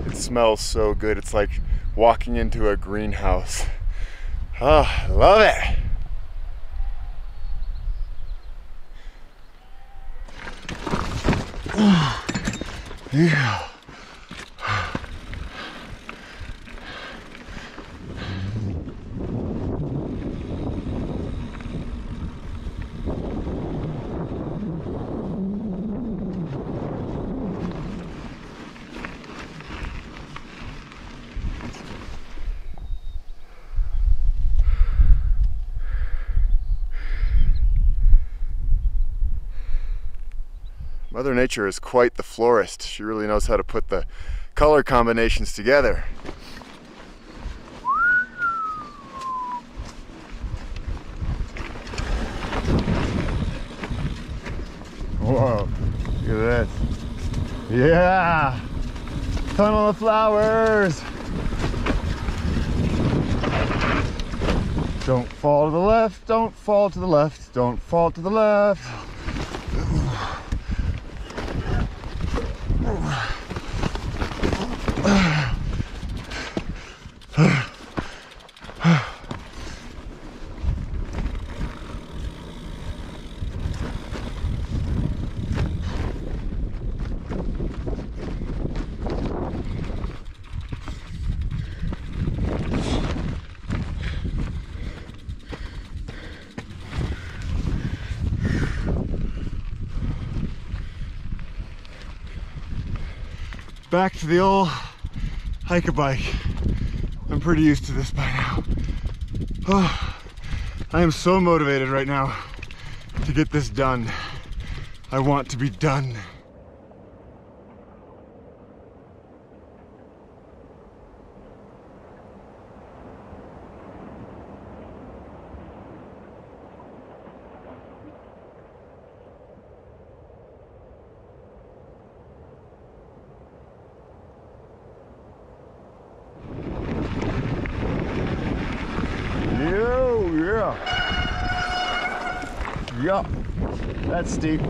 It smells so good. It's like walking into a greenhouse. Oh, love it. Yeah. Nature is quite the florist. She really knows how to put the color combinations together. Whoa, look at this. Yeah, tunnel of flowers. Don't fall to the left, don't fall to the left, don't fall to the left. Back to the old hike a bike. I'm pretty used to this by now. Oh, I am so motivated right now to get this done. I want to be done. Yo, yeah. Yeah, that's steep.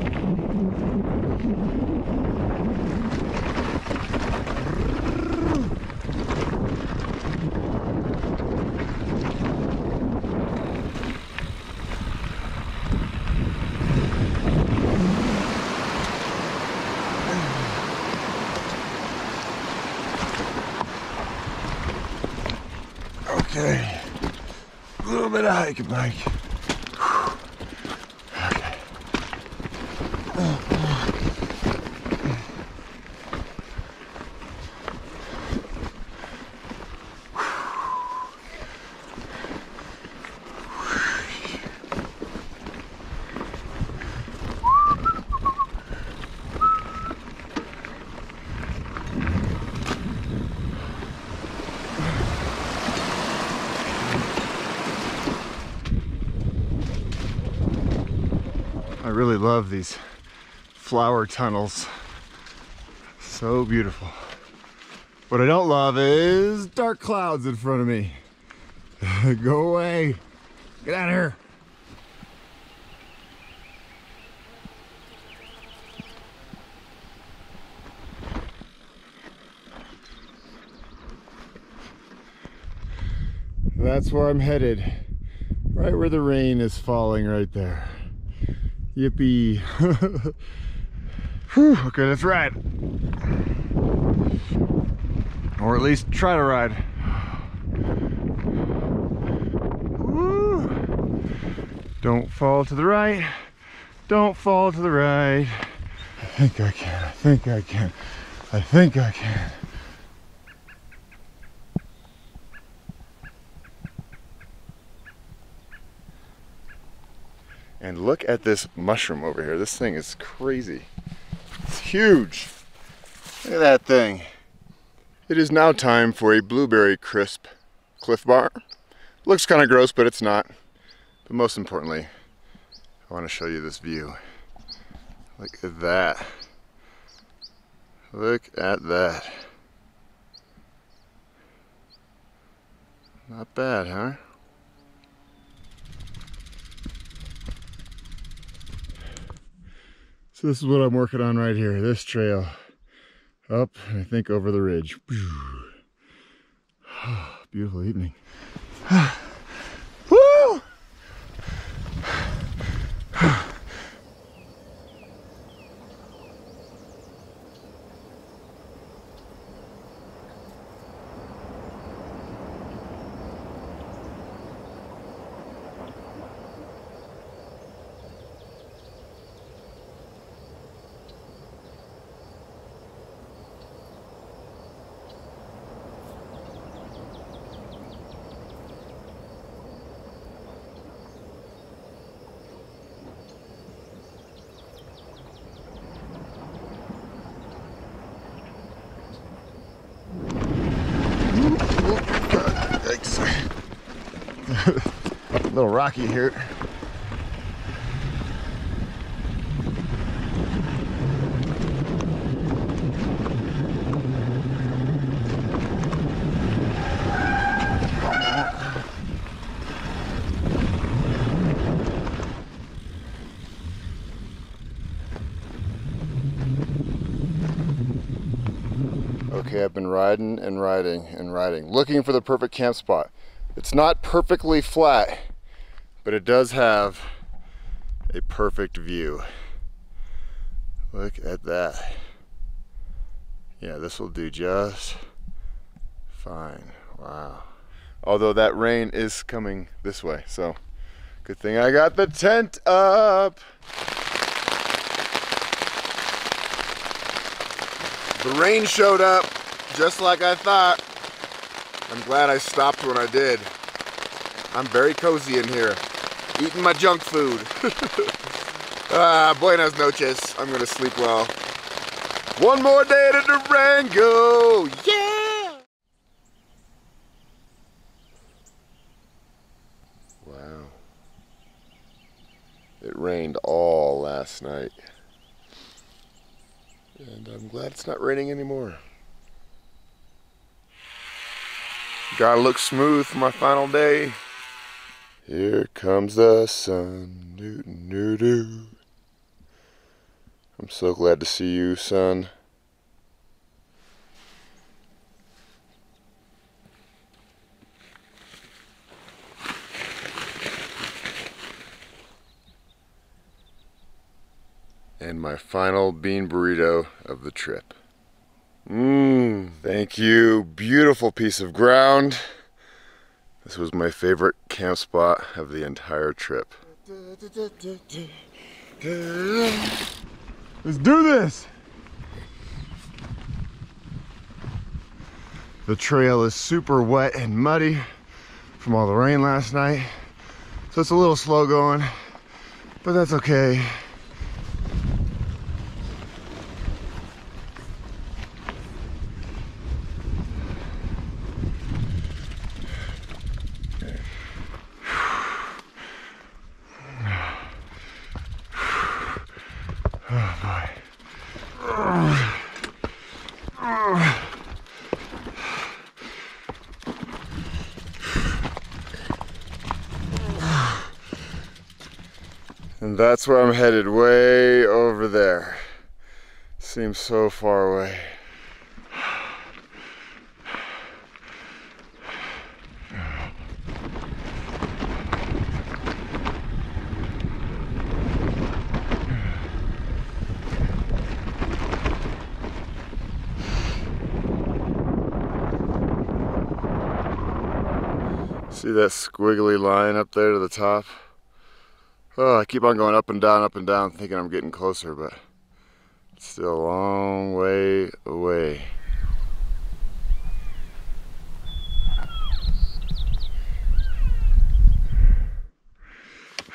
Okay, a little bit of hiking bike. Really love these flower tunnels. So beautiful. What I don't love is dark clouds in front of me. Go away. Get out of here. That's where I'm headed. Right where the rain is falling right there. Yippee. Whew, okay, let's ride. Or at least try to ride. Woo. Don't fall to the right. Don't fall to the right. I think I can. I think I can. I think I can. And look at this mushroom over here. This thing is crazy. It's huge. Look at that thing. It is now time for a blueberry crisp Clif Bar. Looks kind of gross, but it's not. But most importantly, I want to show you this view. Look at that. Look at that. Not bad, huh? This is what I'm working on right here, this trail. Up, I think over the ridge. Beautiful evening. Woo! Yikes. A little rocky here. Okay, I've been riding and riding and riding, looking for the perfect camp spot. It's not perfectly flat, but it does have a perfect view. Look at that. Yeah, this will do just fine. Wow. Although that rain is coming this way, so good thing I got the tent up. The rain showed up just like I thought. I'm glad I stopped when I did. I'm very cozy in here, eating my junk food. ah, buenas noches. I'm gonna sleep well. One more day to Durango, yeah! Wow. It rained all last night. And I'm glad it's not raining anymore. Gotta look smooth for my final day. Here comes the sun. Doo -doo -doo I'm so glad to see you, sun. And my final bean burrito of the trip. Mmm, thank you. Beautiful piece of ground. This was my favorite camp spot of the entire trip. Let's do this! The trail is super wet and muddy from all the rain last night. So it's a little slow going, but that's okay. And that's where I'm headed, way over there. Seems so far away. See that squiggly line up there to the top? Oh, I keep on going up and down, up and down, thinking I'm getting closer, but it's still a long way away.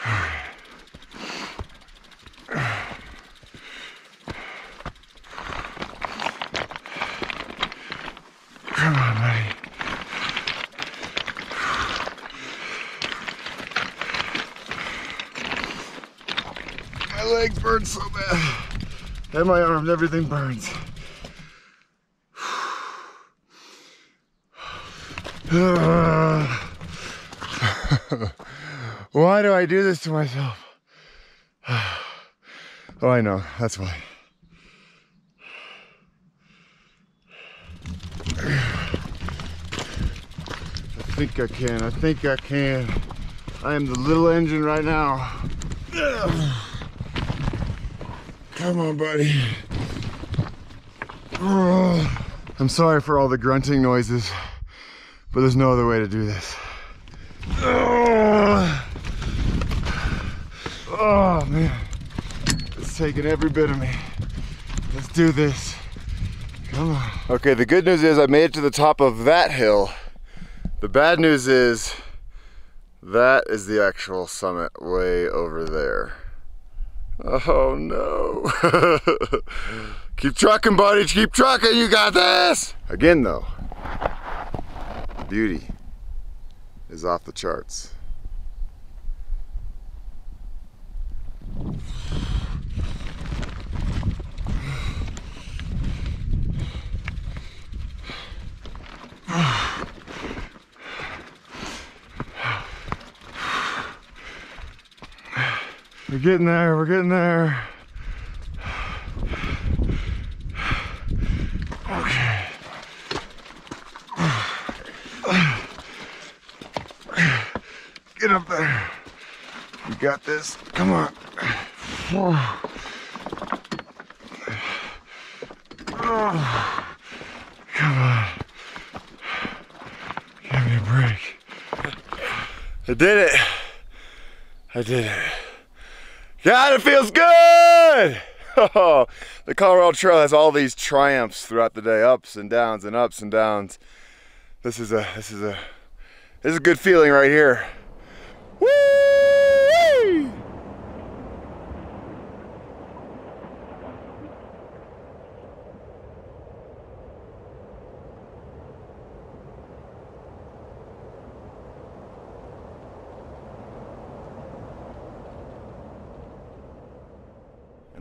My legs burn so bad. And my arms, everything burns. why do I do this to myself? oh, I know. That's why. I think I can. I think I can. I am the little engine right now. Come on, buddy. I'm sorry for all the grunting noises, but there's no other way to do this. Oh, man. It's taking every bit of me. Let's do this. Come on. Okay, the good news is I made it to the top of that hill. The bad news is that is the actual summit way over there. Oh no. keep trucking, buddy. Keep trucking. You got this. Again, though, beauty is off the charts. We're getting there, we're getting there. Okay. Get up there. You got this. Come on. Come on. Give me a break. I did it. I did it. God, it feels good! Oh, the Colorado Trail has all these triumphs throughout the day, ups and downs and ups and downs. This is a this is a this is a good feeling right here.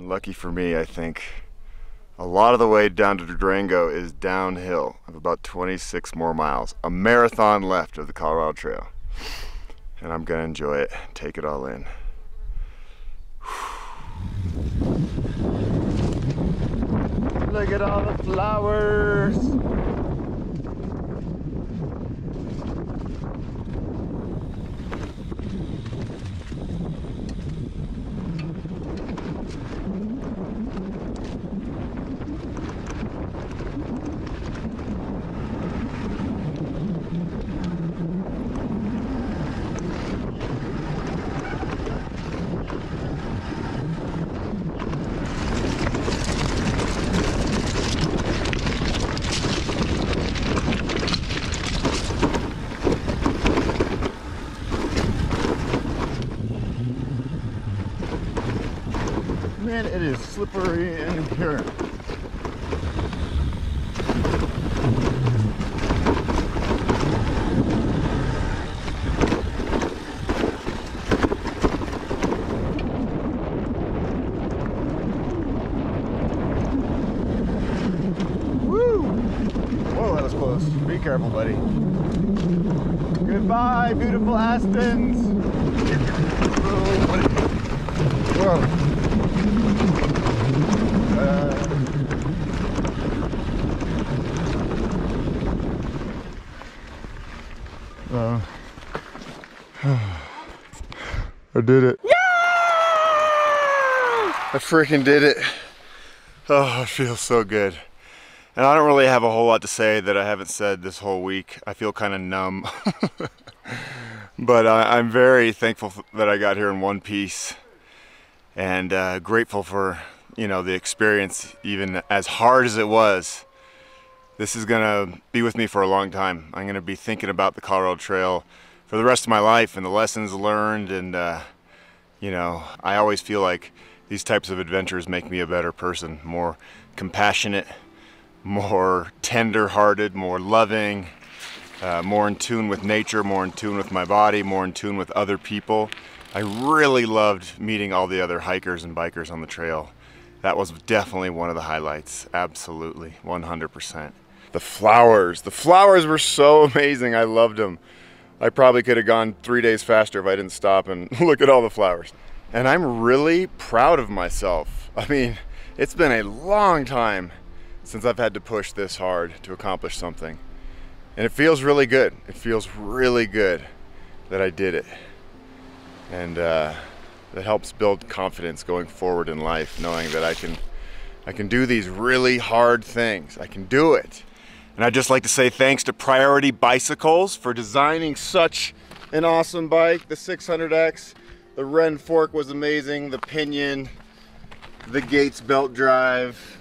And lucky for me, I think a lot of the way down to Durango is downhill of about 26 more miles. A marathon left of the Colorado Trail. And I'm gonna enjoy it, take it all in. Look at all the flowers. Man, it is slippery in here. Woo! Whoa, that was close. Be careful, buddy. Goodbye, beautiful Aspens. Whoa, buddy. Whoa. Uh, I did it. I freaking did it. Oh, it feels so good. And I don't really have a whole lot to say that I haven't said this whole week. I feel kind of numb. but I'm very thankful that I got here in one piece and uh, grateful for you know the experience even as hard as it was this is gonna be with me for a long time i'm gonna be thinking about the colorado trail for the rest of my life and the lessons learned and uh, you know i always feel like these types of adventures make me a better person more compassionate more tender hearted more loving uh, more in tune with nature more in tune with my body more in tune with other people I really loved meeting all the other hikers and bikers on the trail. That was definitely one of the highlights. Absolutely, 100%. The flowers, the flowers were so amazing. I loved them. I probably could have gone three days faster if I didn't stop and look at all the flowers. And I'm really proud of myself. I mean, it's been a long time since I've had to push this hard to accomplish something. And it feels really good. It feels really good that I did it and uh, that helps build confidence going forward in life, knowing that I can, I can do these really hard things. I can do it. And I'd just like to say thanks to Priority Bicycles for designing such an awesome bike. The 600X, the Ren fork was amazing. The pinion, the Gates belt drive.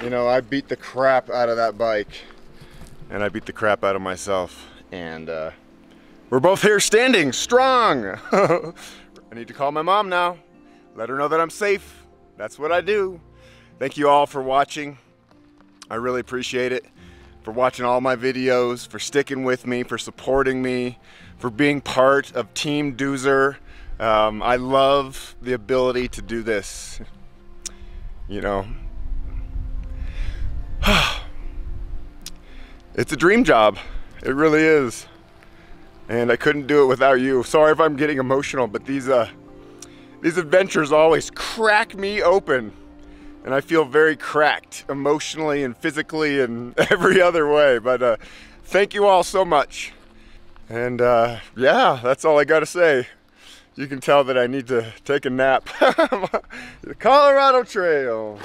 You know, I beat the crap out of that bike, and I beat the crap out of myself. And uh, we're both here standing strong. I need to call my mom now. Let her know that I'm safe. That's what I do. Thank you all for watching. I really appreciate it. For watching all my videos, for sticking with me, for supporting me, for being part of Team Duzer. Um, I love the ability to do this. You know, it's a dream job. It really is and I couldn't do it without you. Sorry if I'm getting emotional, but these uh, these adventures always crack me open, and I feel very cracked emotionally and physically and every other way. But uh, thank you all so much, and uh, yeah, that's all I got to say. You can tell that I need to take a nap. the Colorado Trail.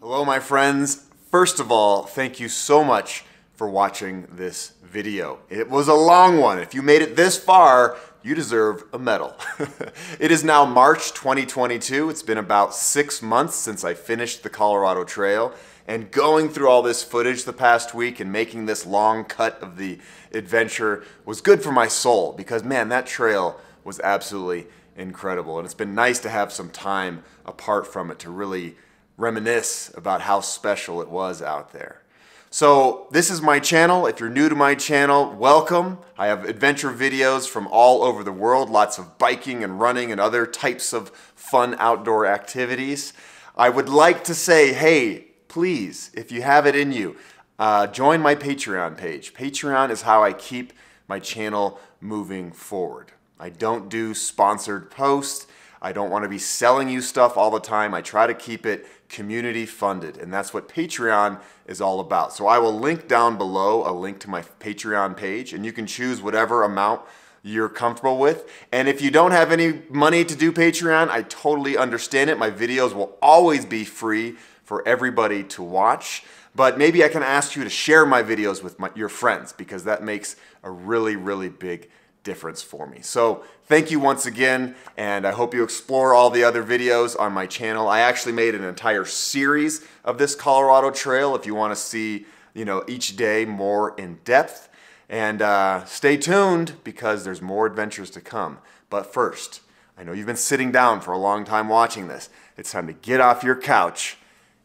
Hello, my friends. First of all, thank you so much for watching this video. It was a long one. If you made it this far, you deserve a medal. it is now March 2022. It's been about six months since I finished the Colorado Trail. And going through all this footage the past week and making this long cut of the adventure was good for my soul because, man, that trail was absolutely incredible. And it's been nice to have some time apart from it to really reminisce about how special it was out there. So this is my channel. If you're new to my channel, welcome. I have adventure videos from all over the world, lots of biking and running and other types of fun outdoor activities. I would like to say, hey, please, if you have it in you, uh, join my Patreon page. Patreon is how I keep my channel moving forward. I don't do sponsored posts. I don't want to be selling you stuff all the time. I try to keep it community funded, and that's what Patreon is all about. So I will link down below a link to my Patreon page, and you can choose whatever amount you're comfortable with. And if you don't have any money to do Patreon, I totally understand it. My videos will always be free for everybody to watch. But maybe I can ask you to share my videos with my, your friends because that makes a really, really big difference for me. So thank you once again, and I hope you explore all the other videos on my channel. I actually made an entire series of this Colorado Trail if you want to see, you know, each day more in depth. And uh, stay tuned because there's more adventures to come. But first, I know you've been sitting down for a long time watching this. It's time to get off your couch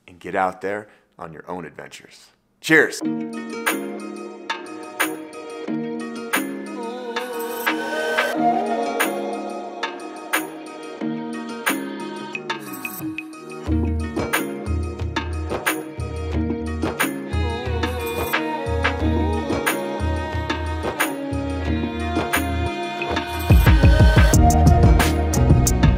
and get out there on your own adventures. Cheers!